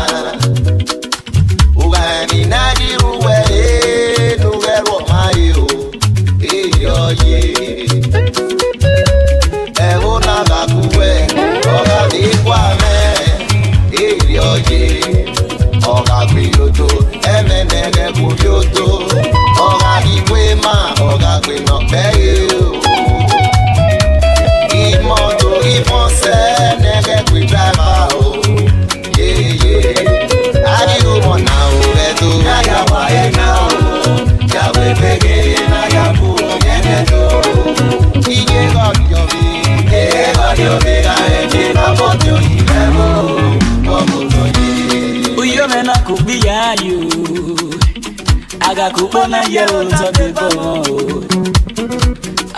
ga kupona ye o tọbi bọ wọn o.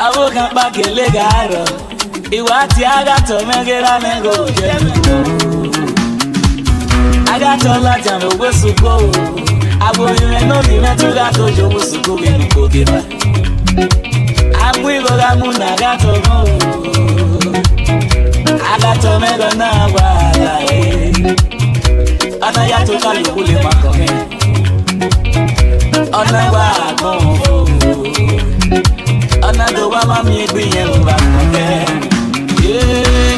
àwọn kan pa kele ga rọ ìwà tí agatọ mẹgẹrẹ mẹgọ jẹ mẹgọ. agatọ lajà ló gbé sùkó o aboyún ẹnu mi mẹtúgà tó jowó sùkó mi ní kòkè bá. àpò ìrora mú nàgàtọ mọ o. agatọ mẹgọ náà wà láàyè. ọ̀nà yàtọ̀ kálukú lè pa ọ̀nà wa àgbọ̀n fò ọ̀nà tó wá má mi gbìyànjú àgbọ̀n fẹ́.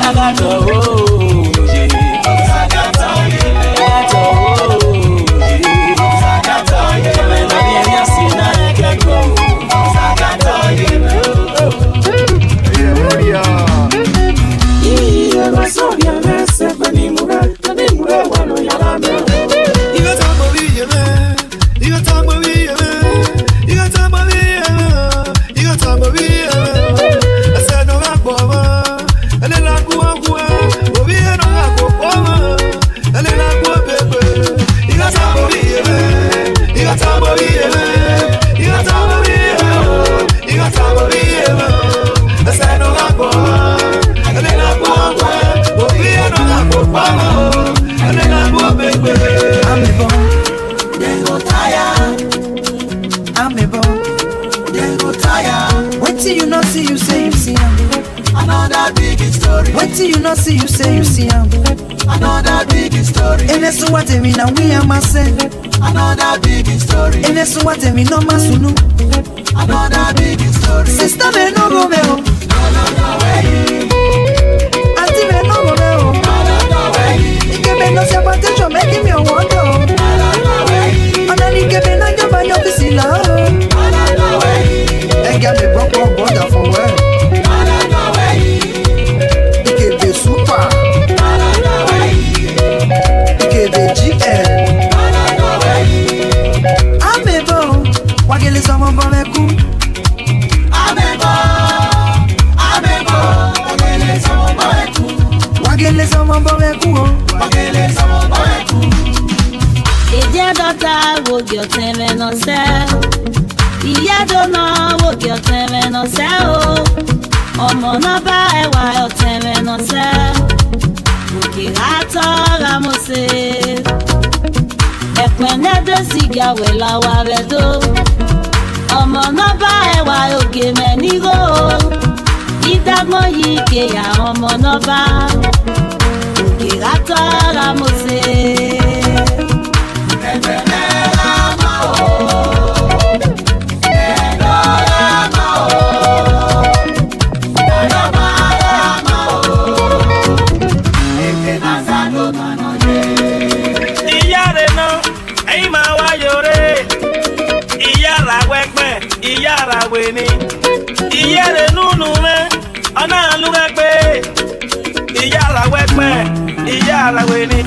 alájọ ooo. wetin you know see you say you see am. another big story. enesu wa tèmi na we ẹ máa ṣe. another big story. enesu wa tèmi náà máa sunu. another big story. sista mi no go me o. aunty me no go me o. Oh. ikebe no se patation making me oh. wonder o. ọ̀nà ni ikebe náà jọba ní ọ́fíìsì lọ́wọ́. ẹ̀gẹ́ mi gbọ́ pọ̀. woge ọtẹmẹ nọsẹ ìyá dọnà woge ọtẹmẹ nọsẹ o ọmọ náà bá ẹwà ọtẹmẹ nọsẹ woge atọra mose ẹpẹnẹ dé sìgá wẹlá wà rẹ dó ọmọ náà bá ẹwà ògè mẹ nígò ìdágbọn yìí kéya ọmọ náà bá ògè atọra mose. Never, never. ni iyere nunu rẹ ọ̀nà àlùwẹ̀pẹ̀ ìyá ara wẹ̀pẹ̀ ìyá ara wẹ̀ ni.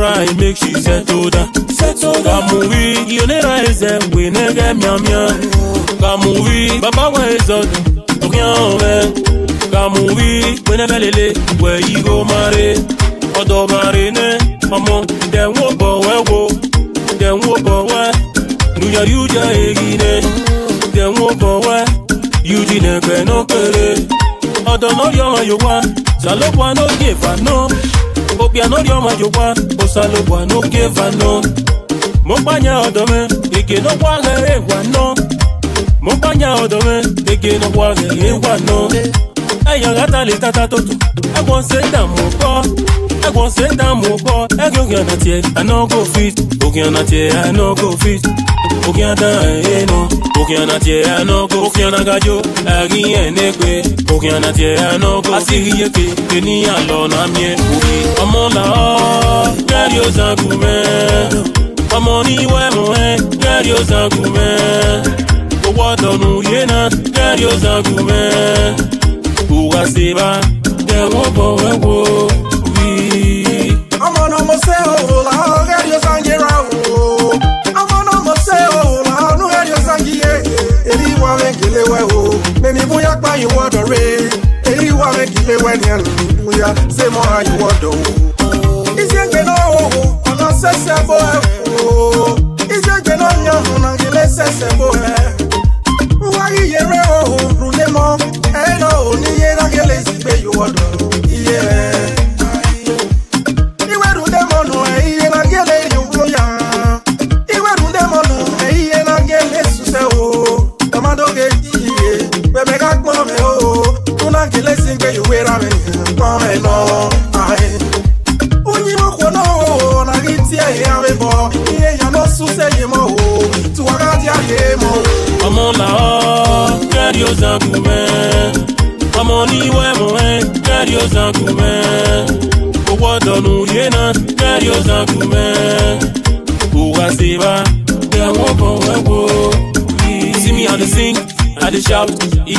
naira e make she settle down. Kamuwi iyo naira eze we nege miamia. Kamuwi baba wa ezodo rien ọ̀rẹ́. Kamuwi we wẹ̀ igbó mare. Ọ̀dọ̀ mare ní ọmọ dẹ̀wọ̀n bọ̀ wẹ́ wo dẹ̀wọ̀n bọ̀ wẹ́. Nuya yu jẹ́ èyí ní dẹ̀wọ̀n bọ̀ wẹ́. Yu jinlẹ̀ pẹ̀ náà kéré. Ọ̀dọ̀ no yọ̀ wọ́n yóò wá. Sàlọ́pàá náà yẹ̀ fà náà. Ethiopia no dị ọma no ụsalụgwa n'oke vano mụgbanye me, ike no agha egwa nọ mụgbanye ọdọme ike nọkwa agha egwa nọ eyaghatalịtata tụtụ agwọnseta m ụkọ agwọnseta m ụkọ ego gị ọnatie anọgo fit oge ọnatie anọgo fit ukianda eno ukiana tie anoko ukiana gajo agi enekwe ukiana tie ano. asiri eke, eniya lọ na mie obi ọmọ la ọ gari ozagu mẹ ọmọ ni iwe mọ ẹ gari ozagu mẹ owó ọdọnu rie na gari ozagu mẹ òwà sèba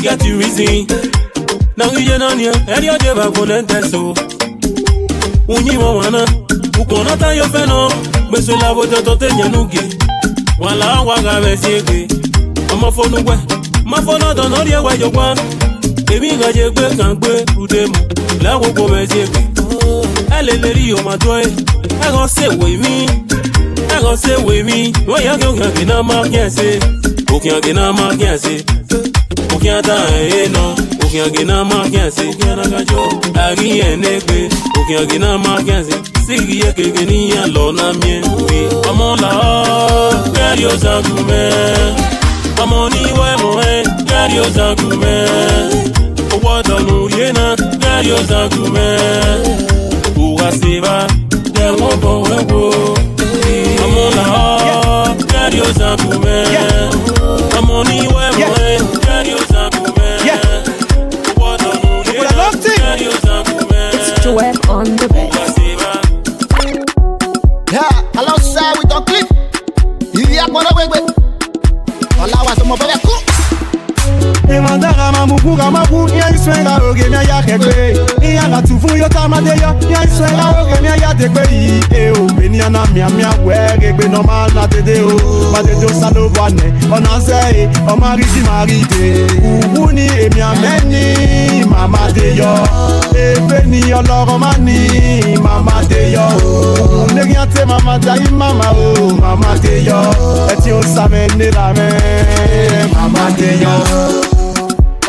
you get the reason. Na kije nani eri oje ba kunente so. Unyi wa wana ukona ta yo feno. Beso la vojo to te nyanuge. Wala wa ga be siege. Ọmọ fonu gwe. Ma fonu don ori e wa yo gwa. Ebi ga je gbe kan gbe rude mu. La wo go be siege. Ele leri o ma joy. E go se we mi. E go se we mi. Wo ya go ga na ma kese. Okin ga na ma kese. ukiata eno ukiagina makiasi ukianagajo agienegbe ukiagina makiasi sigiye kegeniya lona mie wi amola gario zangume amoni wemoe gario zangume owadonuriena gario zangume uwasiba dewobowewo amola gario zangume amoni wemoe gario to work on the bed. Yeah, alongside with your clip. Ìdí àpọ̀lọ́ gbẹgbẹ. Ọ̀làwà tó mọ bẹ́ẹ̀ kú. Imandara ma mugu ka ma ku ni ayi sɔn ka oge mi aya kɛgbɛ. Iya na tu fun yota ma de yɔ ni ayi sɔn ka oge mi aya de gbe yi. E o mi ni ana miamia wɛ gbe nɔma na dede o. Ma dede o salo bɔ anɛ ɔna sɛ ye ɔma ri si ma ri de. Uwu ni èmi amɛ ni màmá de yɔ ebe ni ọlọ́rọ̀ má ní màmá Tayọ̀ o lórí àti màmá Jaiye màmá o màmá Tayọ̀ ẹ tí ó sàmẹ́ nílà mẹ́ màmá Tayọ̀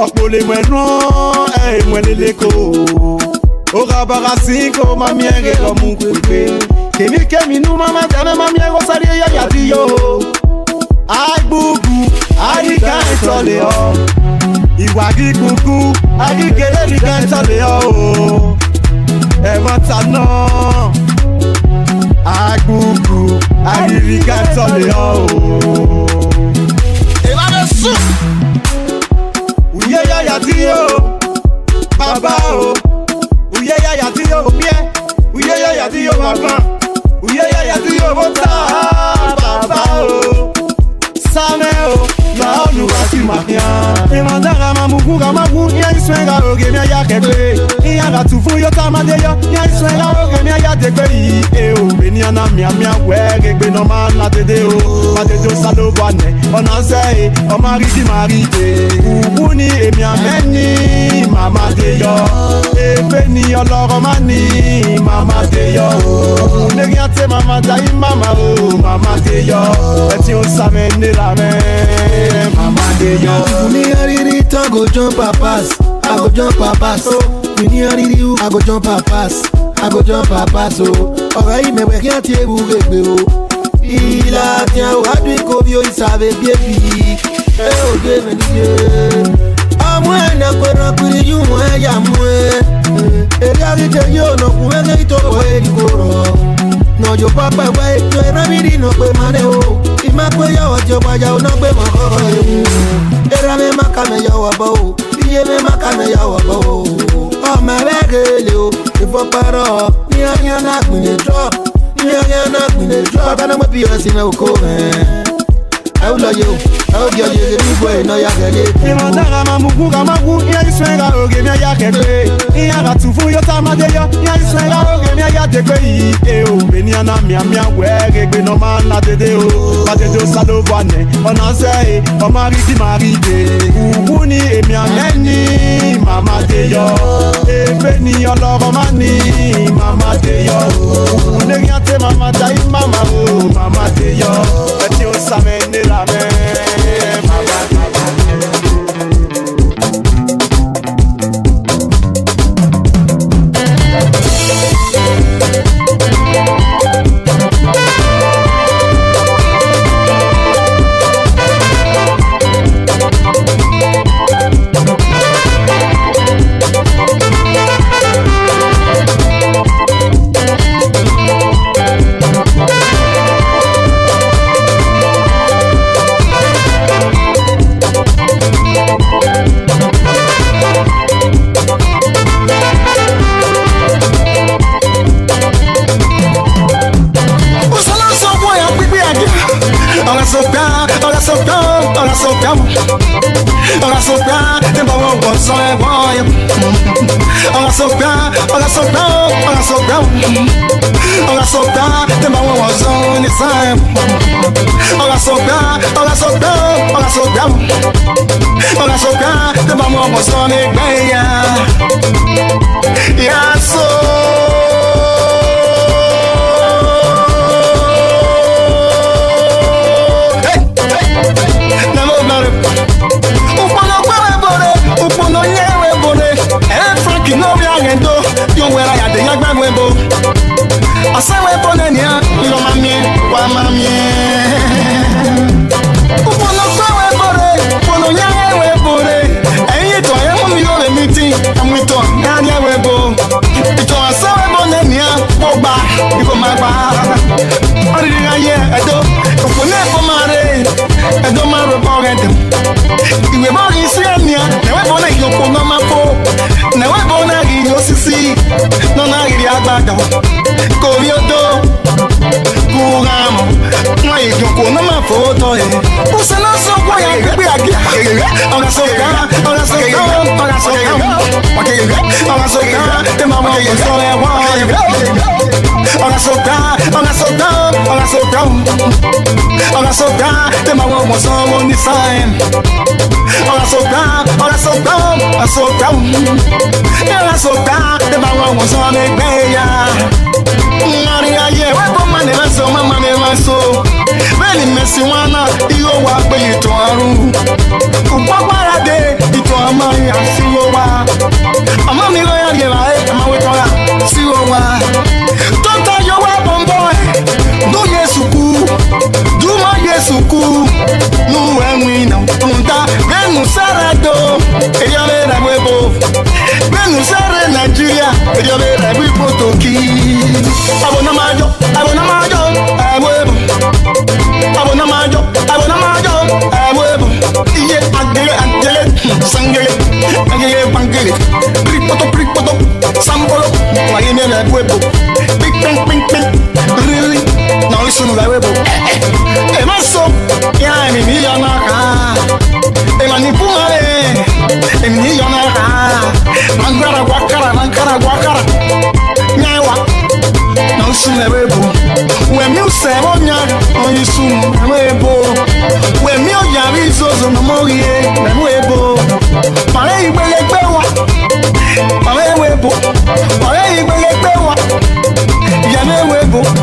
ọ̀pọ̀ lè mọ̀ ẹ̀nú ẹ̀ mọ̀ ẹ̀lẹ́lẹ́ kò ó ra bàrà sí kò má mi ẹ̀rẹ̀ ọmú pépé kèmí kèmí nú màmá Jaiye má mi ẹ̀rọ sáré yáyà tí yó àgbùgbù àyíká ìtọ́lẹ̀ ọ́ ìwà gígùnkù agígẹlẹ nìkan tọ̀lé ọ o ẹ̀wọ̀n ta náà agùnkù agígẹlẹ tọ̀lé ọ o. ìlànà sùn. ìyẹ́yẹ́ yàtí yóò. normal na tede o ma tede o salo bane ọ̀nà ń sẹ́ e ọmọ àrídì máa rí ìdè kúkú ni èmi àmẹ́ni màmá dé yọ ègbé ni ọlọ́rọ̀ má ní màmá dé yọ lérí àti màmá jayé màmá o màmá dé yọ ẹtí ó sàmẹ́ nílà mẹ́ màmá dé yọ. mi àrírí tán go jump a pass, i go jump a papas mi ní àrírí i go jump a pass, i go jump papas o ọ̀rọ̀ yìí mẹ̀wẹ̀ kí á ti ewu gbègbè o. Ila tien ou adwi kobyo yi save biebi E ou de menye A mwen na kora kuri yu mwen ya mwen E gari te yo no kuwenge ito kwe di koro No yo papa wa eto e ramiri no kwe mane o Ima kwe ya wa jo wa o no kwe mo koro yu Era me maka me ya wa o Iye me maka me ya wa ba o Ọmọ ẹgbẹ́ gèlè o, ìfọ̀pẹ̀rọ̀ ní ọyàn lágbìnrin tọ́. nyanya na kwine drop I will love you obyo yelebibwe eno yakele imandara mamuku kamaku iyakiswenga oge myayakekwe iyakatufu yotamadeyo iyakiswenga oge myayadekwe iye obenia na miamia wegegbe noma na dede o badede osadovane onase omarikimaride uwu ni èmi mama màmá deyọ ebe ni ọlọ́rọ̀ má ní mama deyọ òun lè rí àti màmá dayé màmá o màmá deyọ ẹni ó sàmẹ nílàmẹ. same. Olha soltar, tem uma mozão e sai Olha soltar, olha soltar, olha soltar Olha soltar, tem uma mozão e ganha E a soltar Ukpono kwerebore, ukpono nyewebore, efraki n'obi agendo, yo nwere Osewe ponenia, lo mamie, wa mamie. sign. Oh, I so dark, oh, I so down, I am so down. Yeah, I am so dark, the man was on a bay. Maria, yeah, what for money, I so my money, I so. Very messy one, you are what you to a room. What are they? You to a man, I see you I'm on the way. Ella me huevo. Ven usar en Nigeria, ya me la huevo Aquí Abona mayo, abona mayo, a huevo. Abona mayo, abona mayo, a huevo. Y ya, angele, angele, sangele, angele, pangele. Pripoto, pripoto, sambolo, ahí me el huevo. Big pink, ping, pink, really. No, eso no la huevo. Eh, eh, eh, eh ya me mi llama acá. Eh, manipula. emini yana ha mangara gwakara mangara gwakara nyawa na usu na webu we mi use onya onyi su na webo we mi oya ri zozo na morie na webo pare igbele wa pare webo pare igbele gbe wa yana webo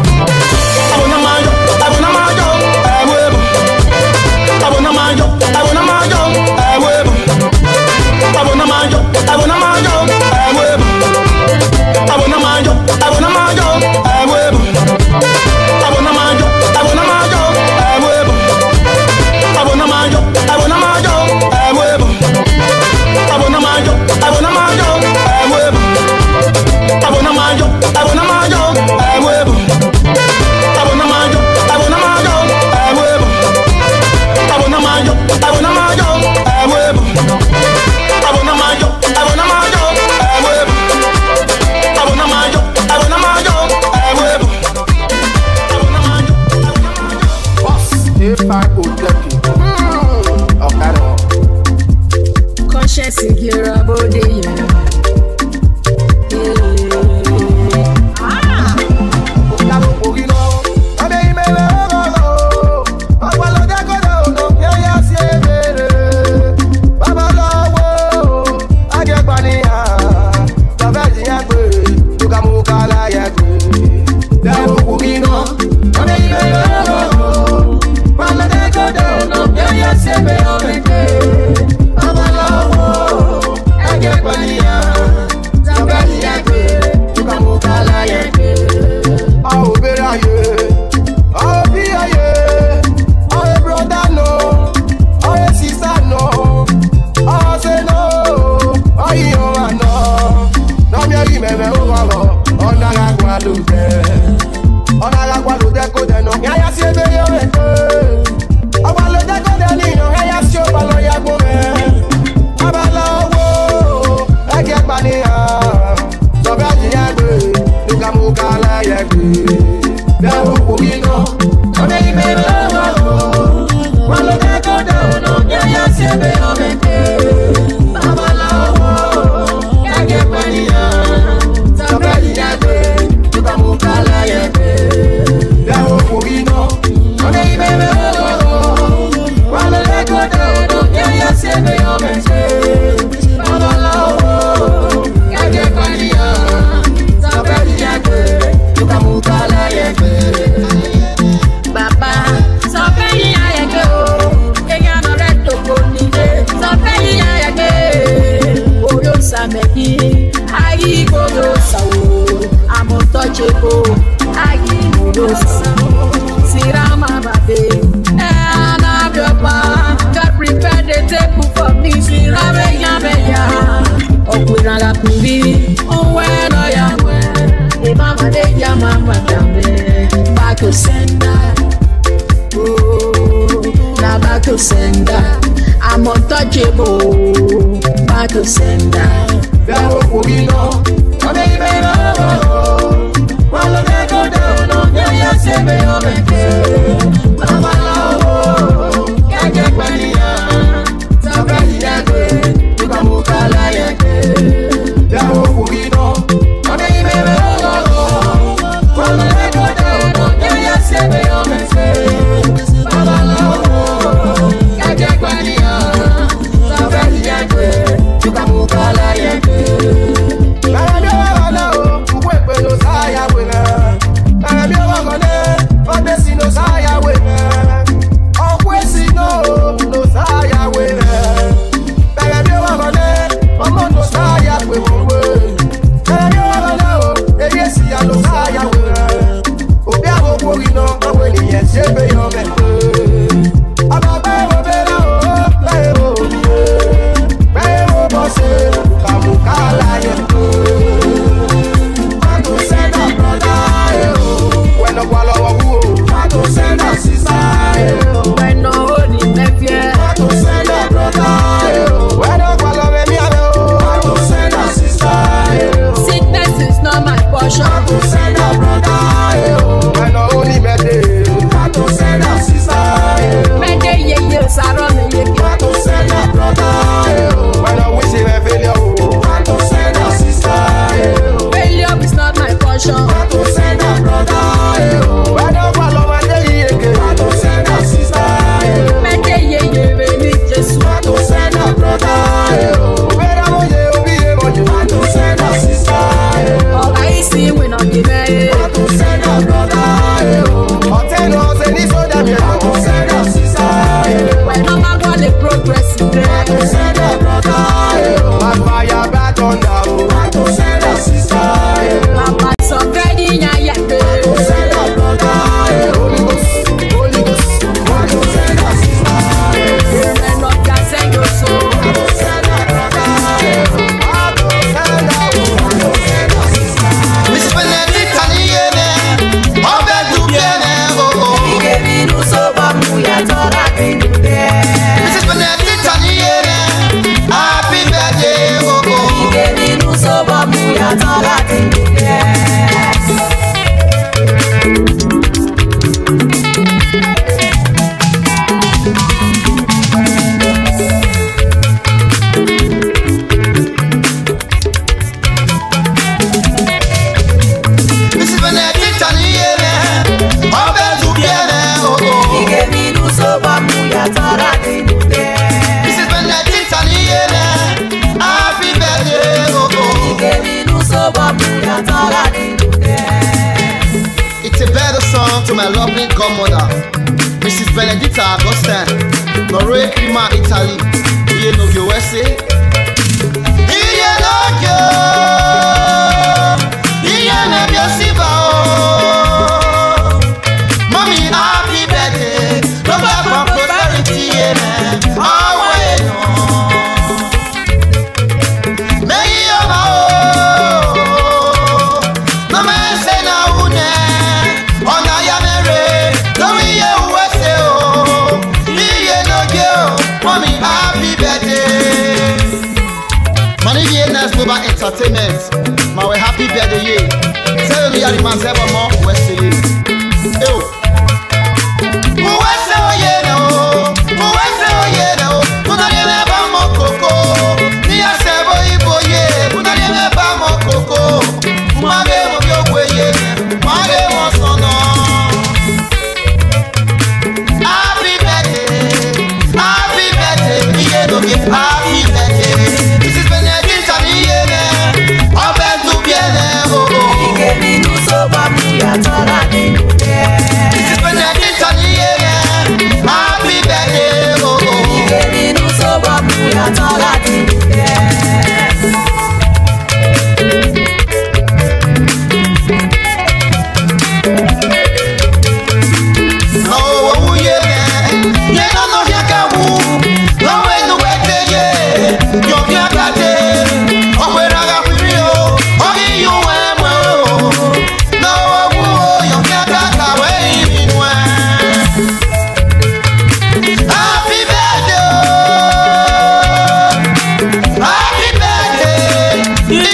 on you.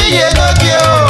iye lóde o.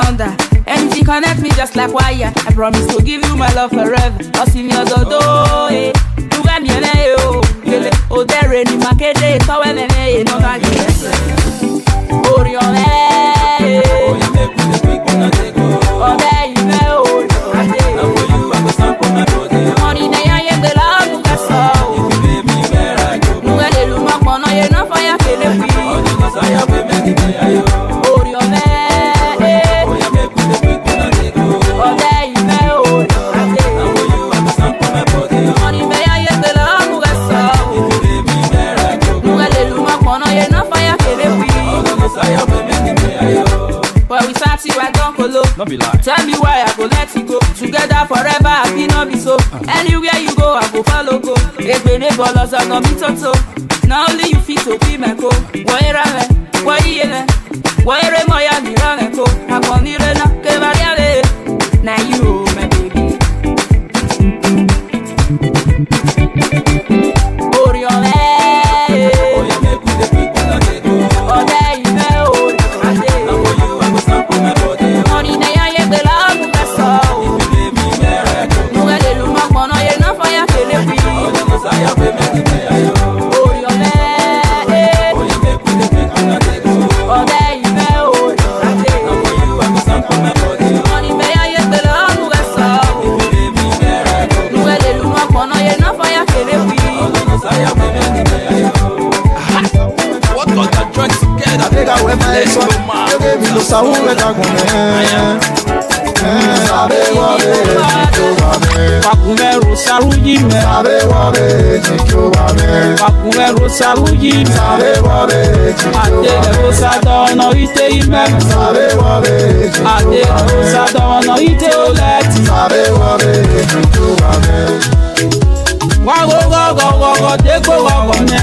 thunder. Energy connect me just like wire. I promise to give you my love forever. Ọ̀sìn eh, eh, oh, oh, eh, ni ọ̀dọ̀dọ̀ ẹ̀. Dúgà mi ẹ̀rẹ́ yìí o. Lele òdẹ̀rẹ̀ ni màkéde tọ́wẹ́lẹ̀ ní èyí snap you i don kolo tell me why i go let you go together forever abi not be so anywhere you go i go follow go egbere bọlọ sọgàn mi tótó Now only you fit opi mẹko wọ ira mẹ wọ iye mẹ wọ ere mọ ya mi rọ mẹko àpọ̀ mi rẹ náà kébàlẹ́ rẹ na you Sabuji, Shawuji Adere osada ọ̀nà ite ime Adere osada ọ̀nà ite oleti Wago gogo gogo deko gogo ne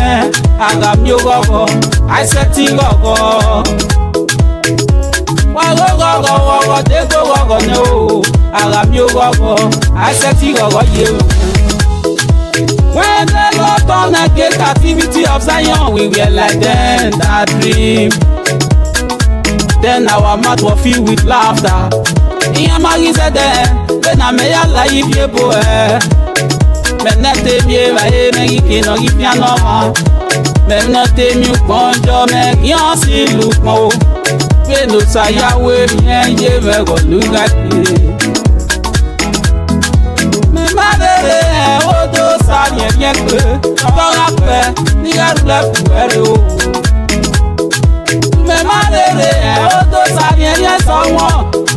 Agami gogo aiseti gogo Wago gogo gogo deko gogo ne o Agami gogo aiseti gogo ye o turn against captivity of Zion, we were like them that dream. Then our mouth was filled with laughter. Iyamari said then, then I may Allah if you boy. Menete mi eva e me ki no ki pia no ma. Menete mi konjo me ki on si look mo. Pe no sa ya we mi en je me go look at me. Me ma de de o do sa bien bien que tɔna pɛ ni ɛrulɛ kuɛri o. mɛma lele ɛ o to samiɛ ni ɛsɔŋɔ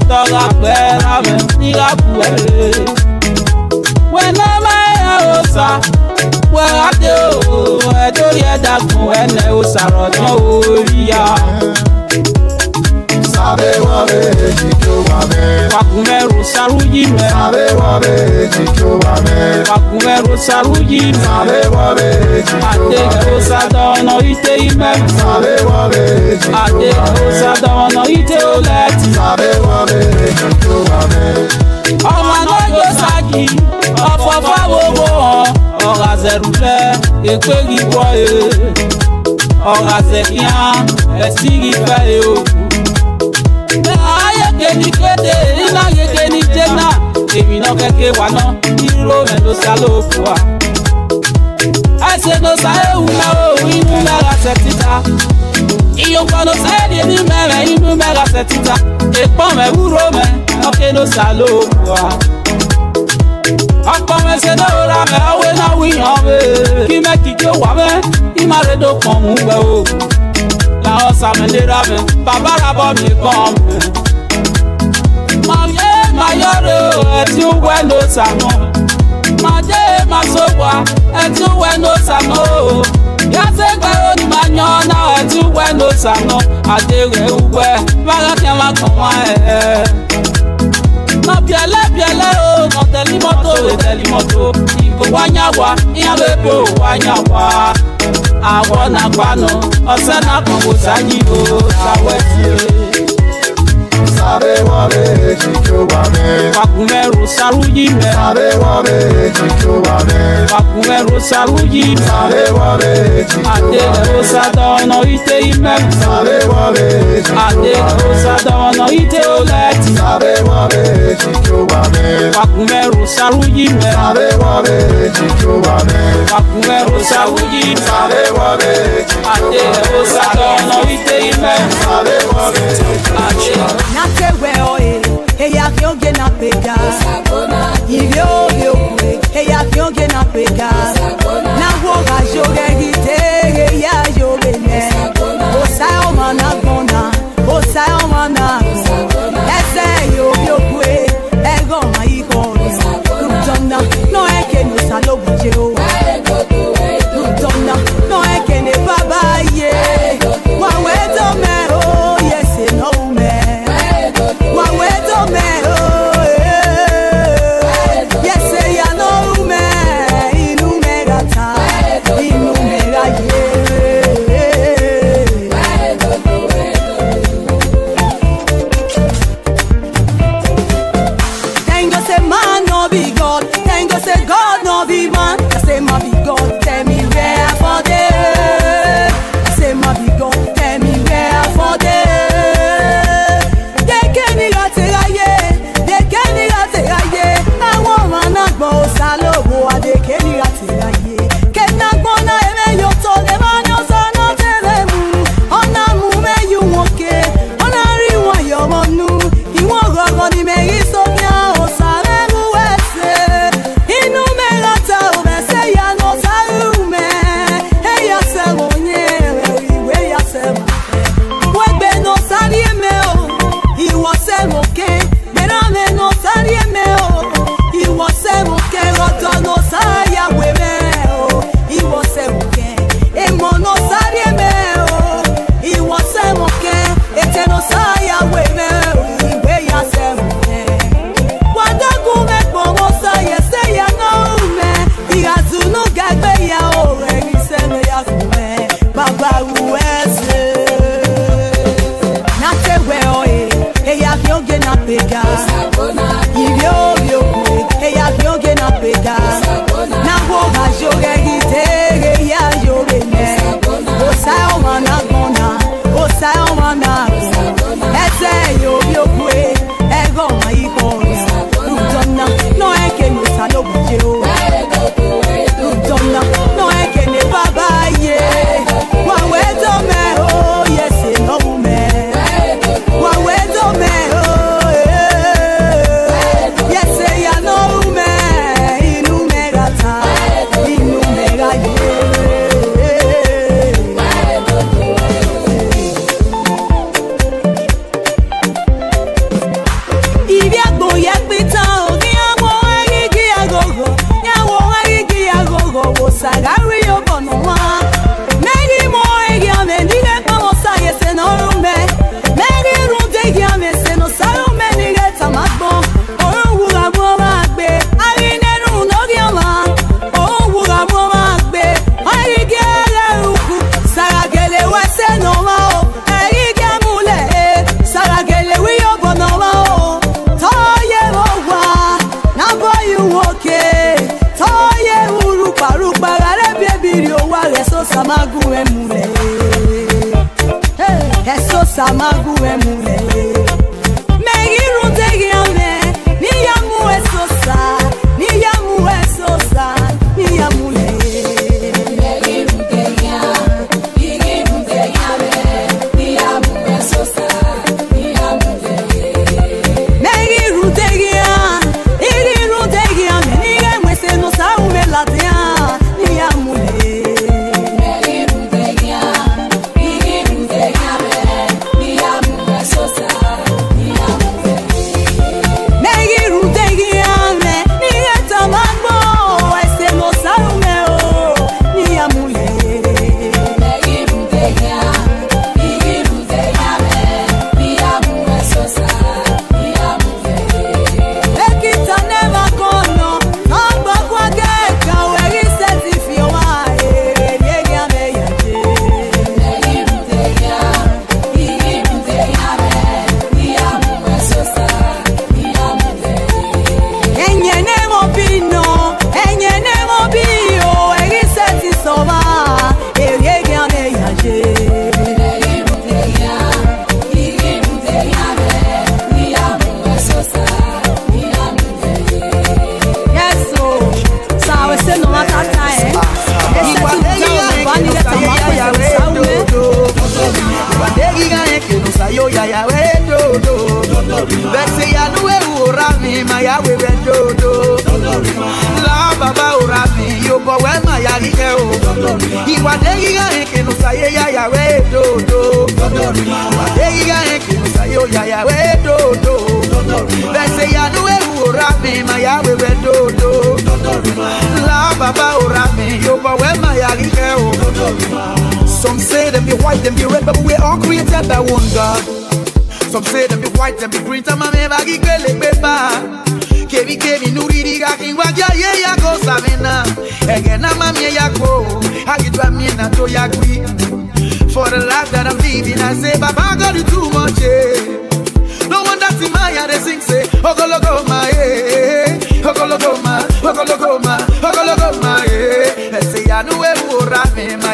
tɔna pɛ lamɛ ni ka kuɛri. wɛnɛmɛ yɛ o sa wɛrɛ te o ɛdori ɛdakun ɛnɛ o sarɔ tɔn o ria. Sabe wabe jicho wabe wakumero saruji sabe wabe jicho wabe wakumero saruji sabe wabe jicho wabe ateko sadano ite ime sabe wabe jicho wabe ateko sadano ite oleti sabe wabe jicho wabe ọmọ anájọ sáàkì ọfọfọ gbogbo ọ̀rọ̀ àzẹrùlẹ èpè yìí wọ e. ẹ ọ̀rọ̀ àzẹkíá ẹsì yìí fẹ e. o kéde ní kéde iná yege ní jẹ́nà èmi náà kẹ́kẹ́ wà náà irú rẹ̀ ló sá ló fún wa. ẹsẹ̀ ló sá ewu náà òun inú mẹ́ra ṣẹ̀ títa. ìyókò ló sá èdè ní mẹ́rẹ̀ inú mẹ́ra ṣẹ̀ títa. èpọ̀ mẹ́ wúro mẹ́ ọ̀kẹ́ ló sá ló fún wa. ọ̀pọ̀ mẹ́sẹ̀ náà ra mẹ́ ọ̀wé náà wíyàn mẹ́. kí mẹ́kì kí ó wà mẹ́ ìmàlẹ́dọ̀ pọ̀ mú wẹ́ o làwọn sàmìlera mẹ́ bàbá rà bọ́ mi kàn mẹ́ mayore o ẹtí ń wẹ́ ló sàmú màdé màsọ́wà ẹtí ń wẹ́ ló sàmú o yàtẹ̀ gbẹ̀rọ ni màá yan náà ẹtí ń wẹ́ ló sàmú àdéhùn ẹ̀wùwẹ́ bárakẹ́ máa kàn wá ẹ̀. nà bìẹ̀lẹ̀ o nà tẹ̀lé mọ́tò rẹ̀ tẹ̀lé mọ́tò ìbò wáyà wá ìyàwó èbò wáyà wá àwọn nàgbà nù ọ̀sẹ̀ nàkànwó sáyé o sàwẹ́ sí sabe wame chichobame Kakumero saruji me sabe wame chichobame Kakumero saruji me sabe wabe chichobame Adele osa dono ite ime sabe wabe chichobame Adele osa dono ite oleti sabe wame chichobame Kakumero saruji me sabe wame chichobame Kakumero saruji me sabe wame chichobame Adele osa dono ite ime sabe wame chichobame eya I can hivyo vyokuwe eya kionge napeka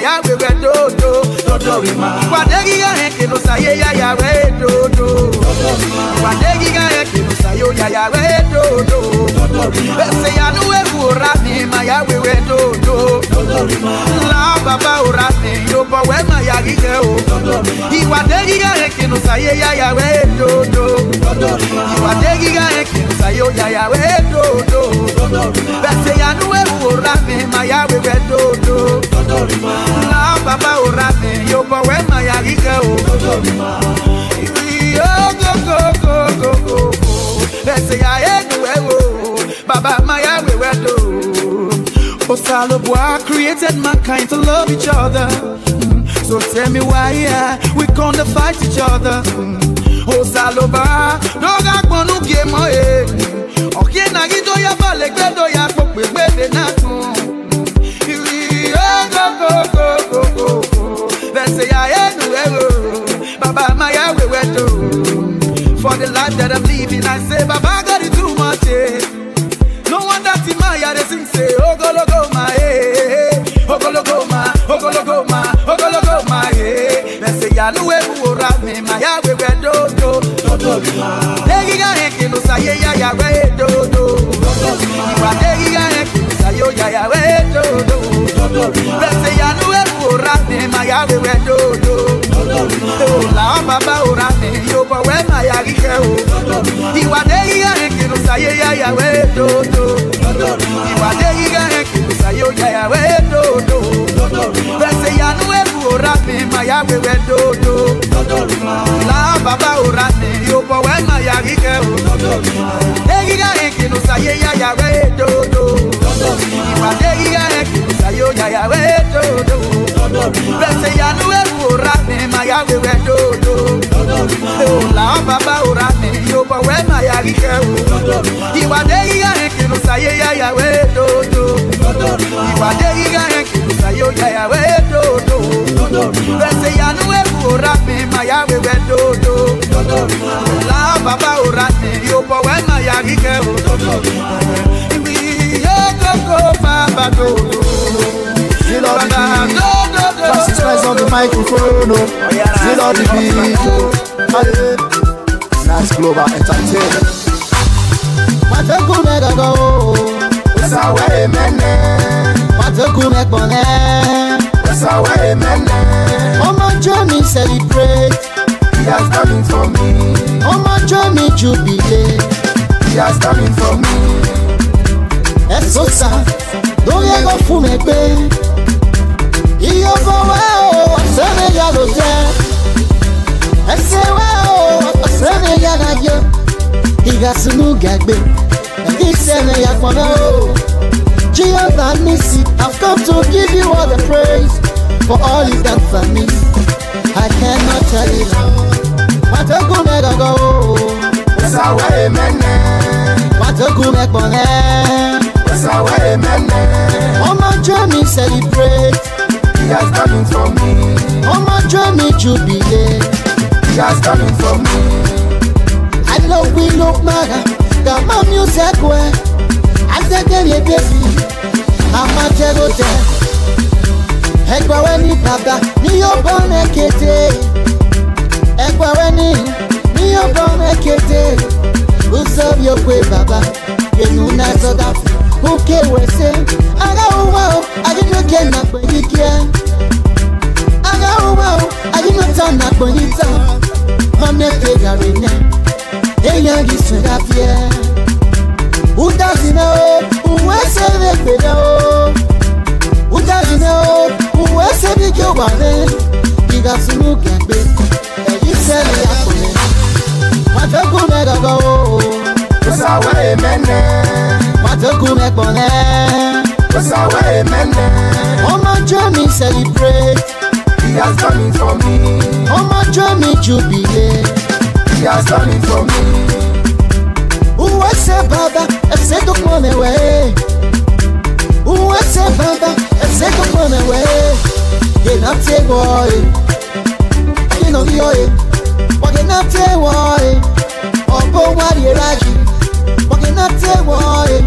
ya do dodo wadegi ya heke no saye ya ya we dodo wadegi ya yo ya ya we do do Ese ya nu we ura ni ma ya we we do do La baba ura ni yo bo we ma ya gi ye o Iwa de gi ga e eh, kinu sa ye ya ya we do do Iwa de gi ga e eh, kinu sa yo ya ya we do do Ese ya nu we ura ni ma ya we we do do La baba ura ni yo bo we ma ya gi ye o Yo go go say aye duwe wo Baba maya wewe do Osalobwa created mankind to love each other mm. So tell me why yeah, we come to fight each other mm. Osaloba doga gbonu gie mo e Okie na gido ya bale gbedo ya pope gbede na tun Iri o go go go go go Then say aye duwe wo Baba maya wewe do for the life that I'm living. I say, Baba got it too much. Eh. No wonder Timaya they sing say, Ogologo my, eh, eh, eh, Ogologo my, Ogologo my, Ogologo my, eh, eh. They say, Yaluwe wura me, my yawe we do do, do do ma. Degi ga eki no sa ye ya ya we do do, do do ma. Iwa degi ga eki no sa yo ya ya we do do, do do ma. They say, Yaluwe wura me, my yawe we do do. la baba orane yo we ma ya rike o iwa de ya re kinu ya ya we do do iwa de ya re kinu ya ya we do do bese ya nu bu orane ma ya we we do do la baba orane yo we ma ya rike o de ya re kinu saye ya ya we do do iwa de ya re yo ya ya we do do Blesse ya nu we ora me ma ya we we do do O la baba ora me yo pa we ma ya ri ke o Iwa de ya e no sa ya ya we do do Iwa de ya e ki no sa yo ya ya we do do Blesse ya nu we ora me ma ya we we do do O la baba ora me yo pa we ma ya ri ke o microphone, oh, oh still on the beat, oh, Nice global entertainment. Mateku megago, usawe mene. Mateku megbone, usawe mene. Omo Johnny celebrate, he has done it for me. Omo Johnny Jubilee. he has done it for me. ẹ̀sọ́sà lórí ẹ̀rọ fún mi pé iye fọwọ́ o ọ̀sẹ̀ mi yà ló jẹ́ ẹsẹ̀ wá o ọ̀sẹ̀ mi yà náà yọ ìgbàsínú gàgbé ìṣẹ̀ mi yà pọ̀ náà o. Jesus and Missy, I've come to give you all the praise for all you've done for me. I cannot tell you now. Wàtẹ́kùn mẹ́gàgọ́ o. Ẹ̀sà wẹ́rẹ́ mẹ́nẹ́. Wàtẹ́kùn mẹ́gbọ̀n náà. jubilee. Just coming for me. I love, we no matter. The my music way. I said that you baby. I'm a jerote. Ẹgbà wẹ́ ní bàbá ní weni, bọ́ mẹ́kété. Ẹgbà wẹ́ ní ní yóò bọ́ mẹ́kété. Uso yóò pé bàbá yẹnu náà sọ́dá òkè wẹ̀sẹ̀. wow, I wá o, àdínlókè nàpẹ̀ kíkíá. Ara òun wá wow. Bonita na bonita Mame fegarine Eyangi swega fie Utazine o Uwese vekbede o Utazine o Uwese bike wane Giga sunu kekbe Eyi sele yakone Mateku megago o Usawe emene Mateku mekbone Usawe emene Oma journey celebrate He has done it for me. Ọmọ jọ mi jubile. He has done it for me. Who Uwase baba, ẹsẹ̀ tó pọ̀ mẹ́wẹ́. Uwase baba, ẹsẹ̀ tó pọ̀ mẹ́wẹ́. Yẹ̀nà tẹ̀ wọ̀ ẹ̀. Yẹ̀nà not ẹ̀. Wọ̀gẹ̀nà tẹ̀ wọ̀ ẹ̀. Ọ̀bọ̀ wà lè rájì. Wọ̀gẹ̀nà tẹ̀ wọ̀ ẹ̀.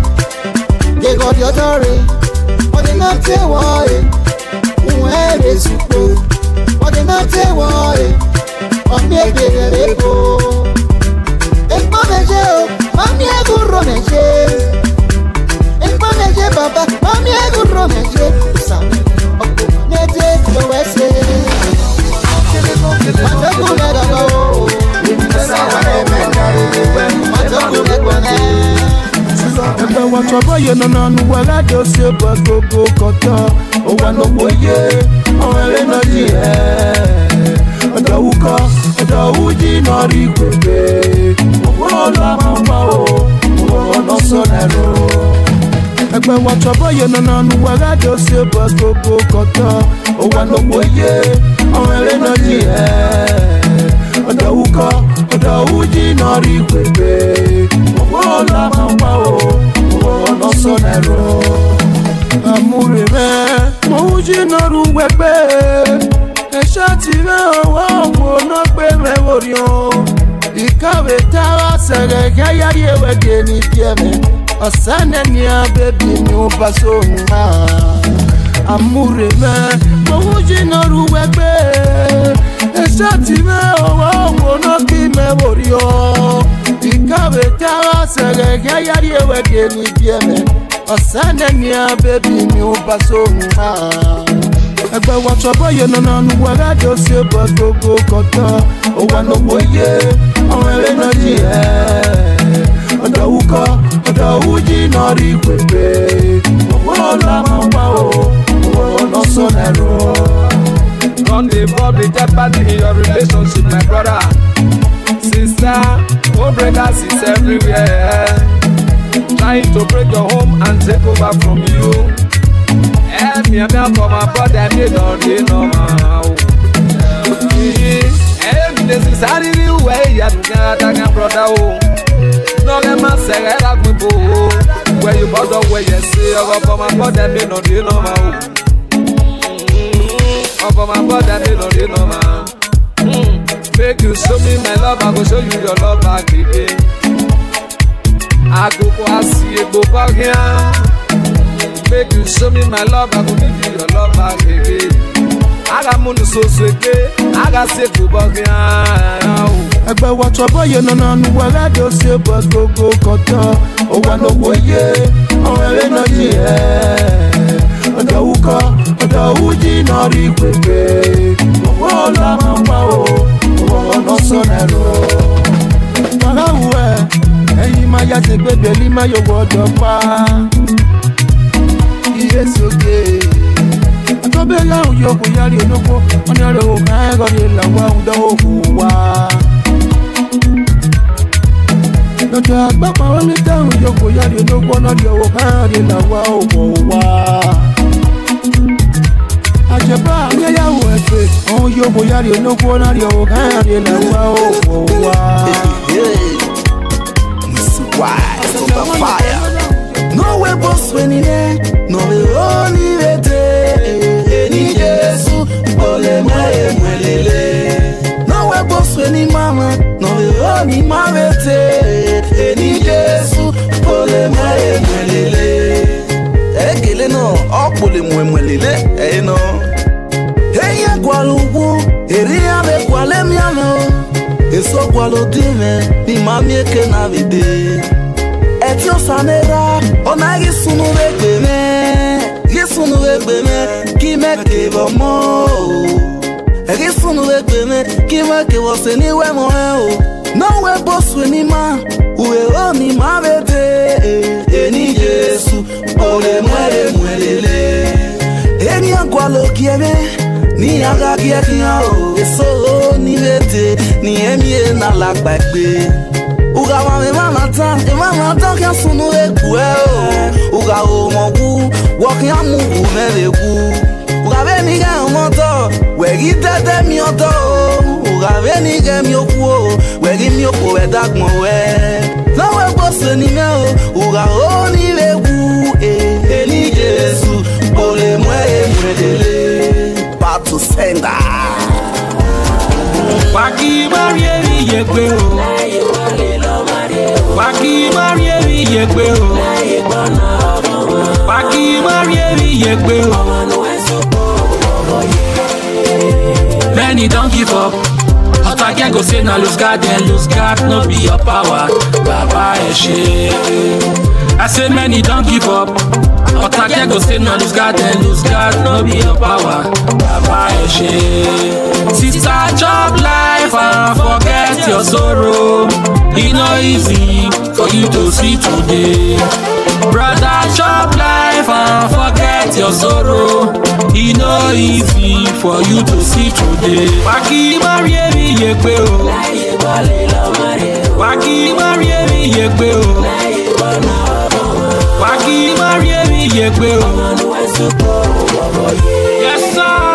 Yẹ̀gọ̀ di ọjọ́ rẹ̀. Wọ̀gẹ̀nà tẹ̀ wọ̀ ẹ̀. Òun ẹ̀ rẹ̀ sùpò adịmatewo ọmịebere ego ekpomeje mami ego romeje ekpomeje baba mami ego romeje n'ete owese matokunedaba o matokunekwane ẹgbẹ́ wa tọ́ bọ́yẹ̀ nọ́nà nu wa ládòsí gbogbo kọ̀tọ́ ó wà lọ́wọ́ yẹ onwere nọji ọdọwụkọ ọdọwụji nọrọ igwebe ụkpụrụ ụlọ amụma o ụkpụrụ n'ọsọ narị ẹgbẹ́ wọn tọ́bọ̀ yẹn nana nu wàrà dé ó ṣe bọ́ gbogbo kọ́tọ́ ó wà lóko yé ọ̀rẹ́ náà yìí ẹ̀ ọ̀dọ̀wúkọ́ ọ̀dọ̀wújì náà rí pépé owó ọ̀la o owó ọ̀nà sọ̀nà àmúre rẹ mo ń jìnnà rúwẹ pé ẹṣẹ tìrẹ ọwọ́ òun náà pé rẹ wòrì o ìkàwé táwa sẹrẹ yáyáyé wẹgẹ ní díẹmẹ ọsán ẹni abẹbí ni ó bá sóhun náà àmúre rẹ mo ń jìnnà rúwẹ pé ẹṣẹ tìrẹ ọwọ́ òun náà kí mẹ o ìkàwé táwa sẹrẹ yáyáyé wẹgẹ ní díẹmẹ ọ̀sán ẹni abẹ́bí mi ò bá sóhun máa. ẹgbẹ́ wa ṣọ́bọ̀ yẹn nana nu wa rádìó sí ọba gbogbo kọ̀tọ́ òwa ló wòye ọmọ eré náà jì ẹ́ ọ̀dọ̀ wúkọ́ ọ̀dọ̀ wú jìnnà rí pèpè owó ọ̀la máa ń pa o owó lọ́sọ̀ọ́ lẹ́rọ. don dey involve the third party in your relationship my brother sister o breakers is everywhere trying to break your home and take over from you. Eh, eh, me me me and don't Ẹ̀mí ẹ̀mí ọkọ̀ máa ya do mí lọ́ọ̀dì náà. Ẹ̀mí lè sì sáré rí ìwé ìyàdùn gángan brọ́dá o. Nọ́ọ̀lẹ́ máa sẹ̀rẹ̀ lágùn ibò o. Wẹ̀yìn for my brother, me don't máa oh. no more. mí lọ́ọ̀dì for my brother, me don't mí no more. Make you show me my love, I go show you your love back again. I go for a see go back here. Make you show me my love, I go give you your love back again. I got money so sweet, I got say go back here. Ẹgbẹ́ wa tọ́bọ̀ yẹn nana nu wa láti ọ̀sẹ̀ bọ̀ gbogbo kọ̀tọ̀. Ó wà lówó yé, ọ̀rọ̀ eré náà jì ẹ́. Ọ̀dọ̀ wúkọ́, ọ̀dọ̀ wú jìnnà rí pépé. Owó ọ̀la máa ń pa o, owó ọ̀nà sọ̀rọ̀ ẹ̀rọ. Bàbá wù ẹ́ ẹ̀yin máa yá ṣe gbẹ̀gbẹ̀ ní má yóò wọ́dọ̀ pa. iye sókè àtọ́bẹ̀ láwùjọ yóò kó yára olóko wọn ní ọ̀rẹ́ òkú ẹ̀rọ ni làwọn àwùjọ òkú wa. lọ́jọ́ àgbàpá wọn ní táwọn yóò kó yára olóko náà ní ọwọ́ ẹ̀rọ ni làwọn òkú wa. àjẹbá àgbéyàwó ẹ̀fẹ̀ ọ̀hún yóò kó yára olóko náà ní ọwọ́ ẹ̀rọ ni làwọn òkú wa. wide from the fire. No weapons when in there, no we only vete. Ni Jesu, bole mwe mwelele. No weapons when in mama, no we only ma vete. Ni Jesu, bole mwe mwelele. Ekele no, ok okpole mwe mwelele, eh no. Hey, ya gwalu wu, eri ya bekwale miano. Eso esokwalodime n'ime eke na vide etiosanera ọ naghị sụnụrụ egbeme gị sụnụrụ egbeme kime kebe mọ gị sụnụrụ egbeme kime kewọsị n'iwe mọ o n'onwe bosu n'ime uwe o n'ime abede eni jesu ole nwere nwelele eni agwala ogieme Ni níyàgàgì ẹ̀kìyàn o èso onílédè ní ẹ̀mí ẹ̀nà làgbàgbé. Uga wa me mama tan, e mama tan kya sunu e kue o Uga o mo ku, wokin a mu ku me le ku Uga be ni ge o moto, we gi te te mi o to Uga be ni ge mi o ku o, we gi mi o ku we dag mo we Na we bo se ni me o, uga o ni le ku e ni Jesu, o mwe mwe dele to sender. Pàkì Many don give up. Ọ̀tá gẹ́ go say na lose guard then lose guard no be your power. Bàbá ẹ̀ ṣe. I say many don give up. Ọ̀tá gẹ́ go say na lose guard then lose guard no be your power ṣe. Sister chop life and forget your sorrow. E no easy for you to see today. Brother chop life and forget your sorrow. E no easy for you to see today. Wàkí má rí èmi yẹ pé o. Láyé wọlé lọ́mọ rẹ̀ o. Wàkí má rí èmi yẹ pé o. Wàkí má rí yẹ pé o. Yes sir.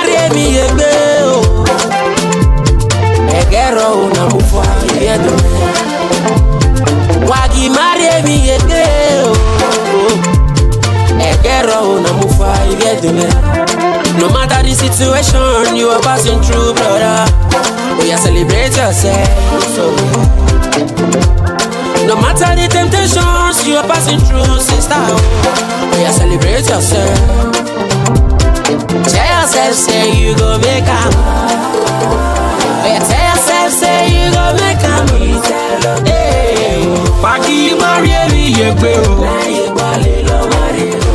error na mufa ibiedule no matter the situation you are passing through brother we are celebrate yourself so no matter the temptations you are passing through sister we are celebrate yourself tell yourself say you go make am tell yourself say you go make am. Pàkí Máríèmí yẹ pé o.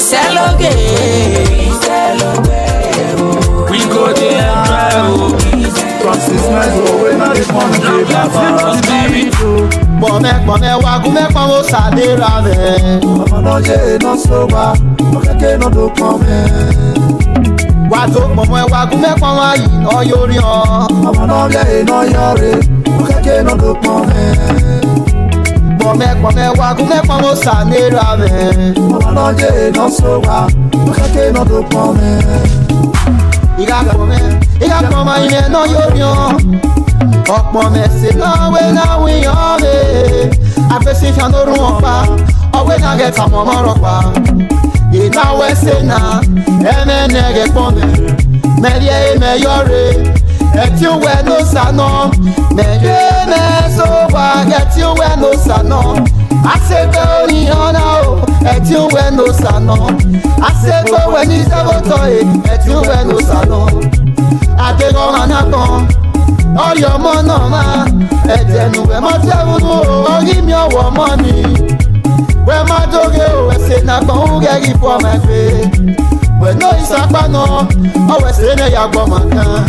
ìṣẹ́lóge. ìṣẹ́lóge. we go dey enjoy o. consistent o wey no dey come dey baba. pọ̀nẹ́pọ̀nẹ́ wagun mẹ́pọ̀n ó ṣàdéra mẹ́. ọmọ náà jẹ́ iná sọ́wọ́ ọ̀kẹ́kẹ́ náà ló pọ̀ mẹ́. wà á tó pọ̀nmọ́ ẹ wagun mẹ́pọ̀n wá yìí náà yóò rí ọ. ọmọ náà jẹ́ iná yọ̀ọ̀rẹ́ ọ̀kẹ́kẹ́ náà ló pọ̀ mẹ́ pọ̀ mẹ́pọ̀ mẹ́wàá kú mẹ́pọ̀ mo sàmì ra mẹ́. ọlọ́jẹ́ iná sọ́wà lókèké iná tó pọ̀ mẹ́. ìgbà pọ̀ mẹ́ ìgbà pọ̀ mọ ilẹ̀ náà yóò yan ọ̀pọ̀ mẹ́sẹ̀ náà wé náà wíyàn mẹ́. àfẹsífẹ́ lóru wọn pa ọwé náà kẹ́ kà mọ́ mọ́rọ̀ pa. ìnáwó ẹsẹ̀ náà ẹ̀mẹ́nẹ̀ẹ́gẹ̀ pọ̀ mẹ́ mẹ́rìẹ́ mẹ́yọ́rẹ́ eti uwe n'ụsanọ merie na-eso ụgba eti uwe n'ụsanọ asebe oyin ọna o eti uwe n'ụsanọ asebe owe n'izebotọ e eti uwe n'ụsanọ adịghị ọha na kan ọrịa ọmọ náà máa ẹ̀jẹ̀ nùwẹ̀ mọ́ tẹ́wọ́n oh. nù orí mi ọ̀wọ́ mọ́ ni wẹ́ má dóge o oh. ẹ̀sẹ̀ náà gbọ́n ń rẹ́rìí fún ọmọ ẹgbẹ́ wẹ̀ náà ìsapá náà ọ̀wẹ̀sẹ̀ náà yàgbọ́ màkàn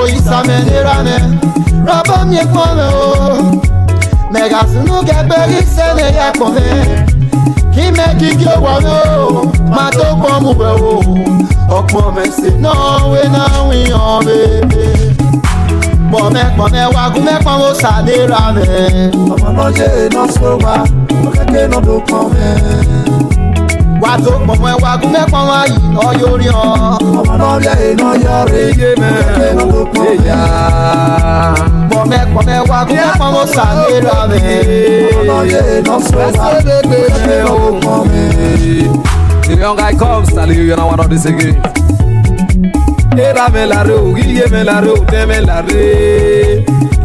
oyisame nirame rọbọ mi pọn mi o mẹgasunu gẹgbẹ ríṣẹ mi yẹ pọn mi kí mẹkìkì wọ mi o máa tó pọn mu bẹ o ọ̀pọ̀ mẹsì náà wé náà wíyàn bèbè pọ̀mẹ́pọ̀mẹ́ wagun mẹ́pọ̀n mo ṣàlérà mẹ́. ọmọ náà ṣe é náà sọ wa ó kékeré náà ló pọn mẹ́ wá tó pọ̀mọ́ ẹwà gún mẹ́pọ̀ wá yìí náà yóò rí ọ. ọmọ rẹ̀ iná yọ rí iye mẹ́rẹ̀ ló pọ̀ yá. pọ̀mẹ́ pọ̀mẹ́ wá gún mẹ́pọ̀ mo sàgbéra mi. ọmọ rẹ̀ iná sọ wá pẹ̀lẹ́ ọkọ mi. The young guy comes, tell you you're not one of this again. Era mi la re o, iye mi la re o, tẹ mi la re.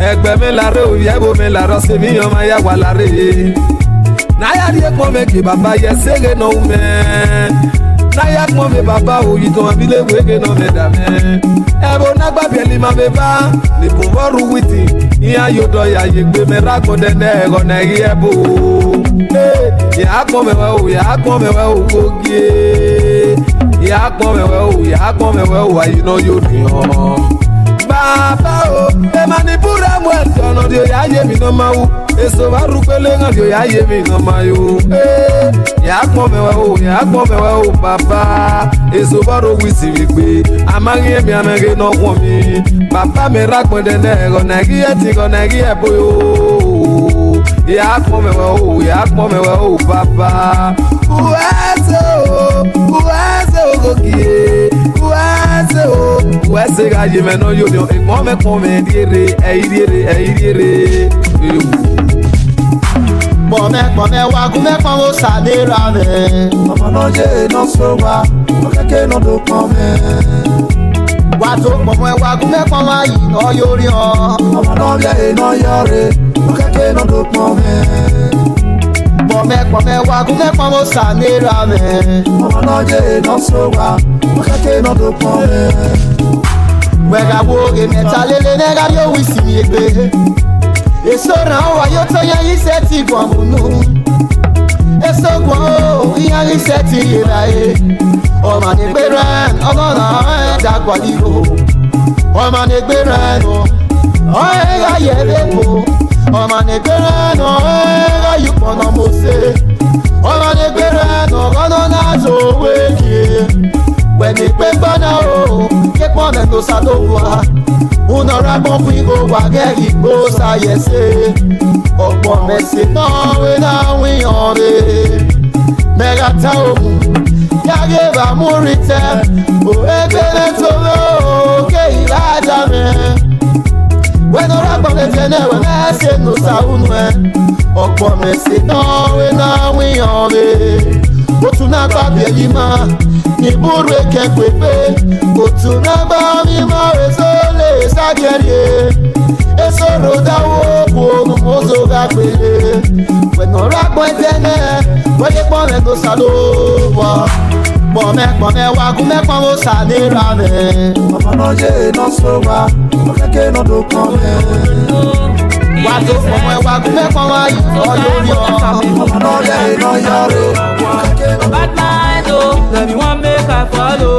Ẹgbẹ́ mi la re o, yẹ́bo mi la rọ, ṣèmi ọmọ yà la re na ya rie kpome ke baba ye sege no ume na ya kpome baba oyi to abi le wege no me da me ebo na gba bieli ma me ba le bo woru witi iya yo do ya ye gbe me ra ko de de go na yi ebo eh, ya kpome we o ya kpome we o ogie ya kpome we o ya kpome we o ayi no yo de ho baba o e mani bura mu e tono de ya ye mi no ma wu èso wa rúpẹ́lẹ́ hàn yóò yá yé mi hàn máa yó. Eh, yà á pọ̀ mẹ́wàá o yà á pọ̀ mẹ́wàá o bàbá èso bá wí sí mi pé amáyé mi amẹ́rẹ́ náà wọ̀n mi bàbá mi rà pọ̀ndẹ̀ náà ẹ̀rọ nàìjíríà ti rọ nàìjíríà bóyó. yà á pọ̀ mẹ́wàá o yà á pọ̀ mẹ́wàá o bàbá. wàá sọ wàá sọ ògòkè wàá se o wɛsi ka yi mɛ n'o yɔnyɔ ekpɔn mɛ kɔn mɛ diere ɛyi diere ɛyi pọ̀mẹ́ wa kún mẹ́pọ̀n wo sàdéra mẹ́. Ọmọ náà jẹ́ iná sọ wa, ọmọ kékeré náà ló pọ̀n mẹ́. Wà tó pọ̀mọ́ ẹ wa kún mẹ́pọ̀n wa yìí náà yóò rí ọ. Ọmọ náà jẹ́ iná yọ̀ọ̀rẹ́, ọmọ kékeré náà ló pọ̀n mẹ́ mẹ́pọ̀ mẹ́wàá kú mẹ́pọ̀ mo sà níra mẹ́. ọmọ náà jẹ́ iná sọ́wà mo kẹ́kẹ́ iná tó pọ̀ mẹ́. gbẹ̀gàwó èmẹ̀ta lélẹ̀ náírà yóò wí sí egbe. èso ràn wá yóò tó yẹn yín ṣe ti gbọ̀n múnú. èso gbọ̀n ó yẹn yín ti yẹra yé. ọmọ nígbè rẹ̀ ọgọ́nà ẹ̀dàgbọ̀ yìí o. ọmọ nígbè rẹ̀ nù ọ̀ ọmanekpere nọrọ yikpọ n'ọmose ọmanekpere nọrọ nọ n'azọ owe kie wẹmikpe gbọdọ o kekpọ mẹtosa ló wa unọra gbọkun igo wa gẹri gbó sayẹsẹ ọgbọ mẹsẹ náà wẹ náà wíyàn rẹ mẹgàtà òun yàgé bàmúrí tẹ òwe gbẹlẹ tó lọ òkè ìlàjà mẹ wenọrọ gbọdẹjẹnẹ wẹlẹ ṣe nù sàwùnù ẹ ọgbọ mẹsì náà wẹnà wíyàn rẹ otu n'agba bi eyi ma n'iburu But kwekwe otu n'agba me, ma wezo le sagere esoro dawo bụ onumozo ga kwere wenọrọ agbọ ẹjẹnẹ wẹlẹ gbọ rẹ nù sàlọ wọ pọ̀mẹ́pọ̀mẹ́ wa kú mẹ́pọ̀n ó sà níra mẹ́. ọmọ náà ṣe iná sọ́wọ́ ọmọ kékeré náà ló kàn mẹ́ wà tó ọmọ ẹwà kú mẹ́kọ̀ọ́ wá yìí ọjọ́ orí ọ. ọmọ ọlẹ́ iná yọrọ. bad mind o oh, lẹ́mi wọ́n make i follow.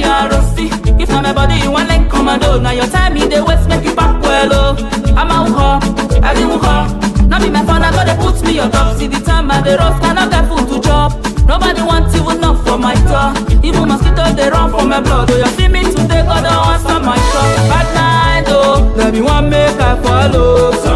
body rusty. If not my body you want like commando, now your time in the west make you back well oh. I'm a hooker, I didn't hooker. Now be my phone, I gotta put me on top. See the time I the roast, I get got food to job. Nobody wants you, up for my talk. Even mosquito they run for my blood. Oh, you see me today, God, I want some my shot. Bad night, oh, let be one make I follow. So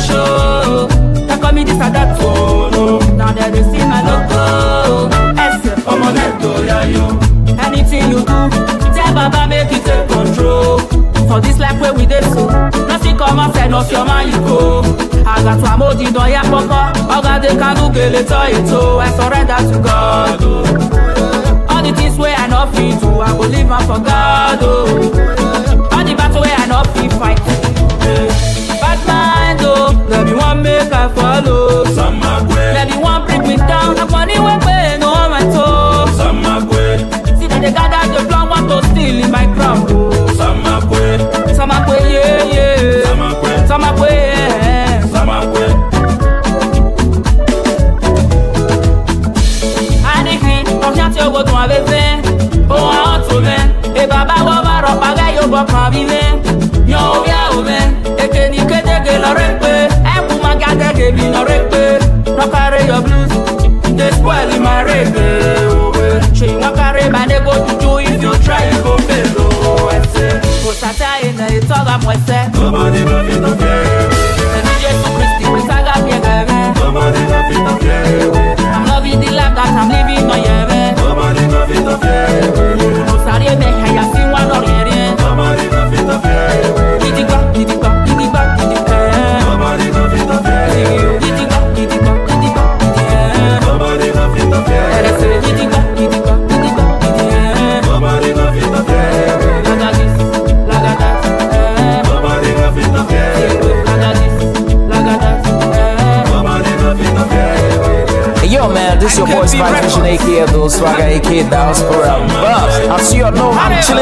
show. They call me this and that. Oh no. Now they dey see my logo. Ẹsẹ̀ ọmọ lẹ́tọ̀ Anything you do, tell Baba make you take control. For this life where we dey so, nothing come off head of your mind you go. Àgàtú àmójìdán yá pọ́pọ́, ọ̀gádé kánú gèlè tọ́ ètò I surrender to God. Oh. All the things where I not fit do, I believe leave for God. Oh. All the battle where I not fit fight. Yeah no be one make i follow samakwe na the one bring me down I'm money wey pay no on my toe samakwe see that they gather dey plan want to steal in my crown oh. Some samakwe samakwe yeye yeah, yeah. samakwe samakwe. Yeah. samakwe. Ohun àwọn tó mẹ́, èbàbá wọ́n bá rọ̀ I got bọ̀ kàn mí mẹ́. spoil my reggae. Show you not carry by they go to do if you try you go fail. Oh, I say, go sata in the talk I'm what say. Nobody but you no care. And Jesus Christ, we sang up here, baby. Nobody but you no care. I'm loving the life that I'm living on here, baby. Nobody but you no care. No sorry, me, I have seen one already. Nobody but you no care. This your boy Spice Vision, aka those Swagger, aka Bounce Forever. I'll see you at no, I'm chilling.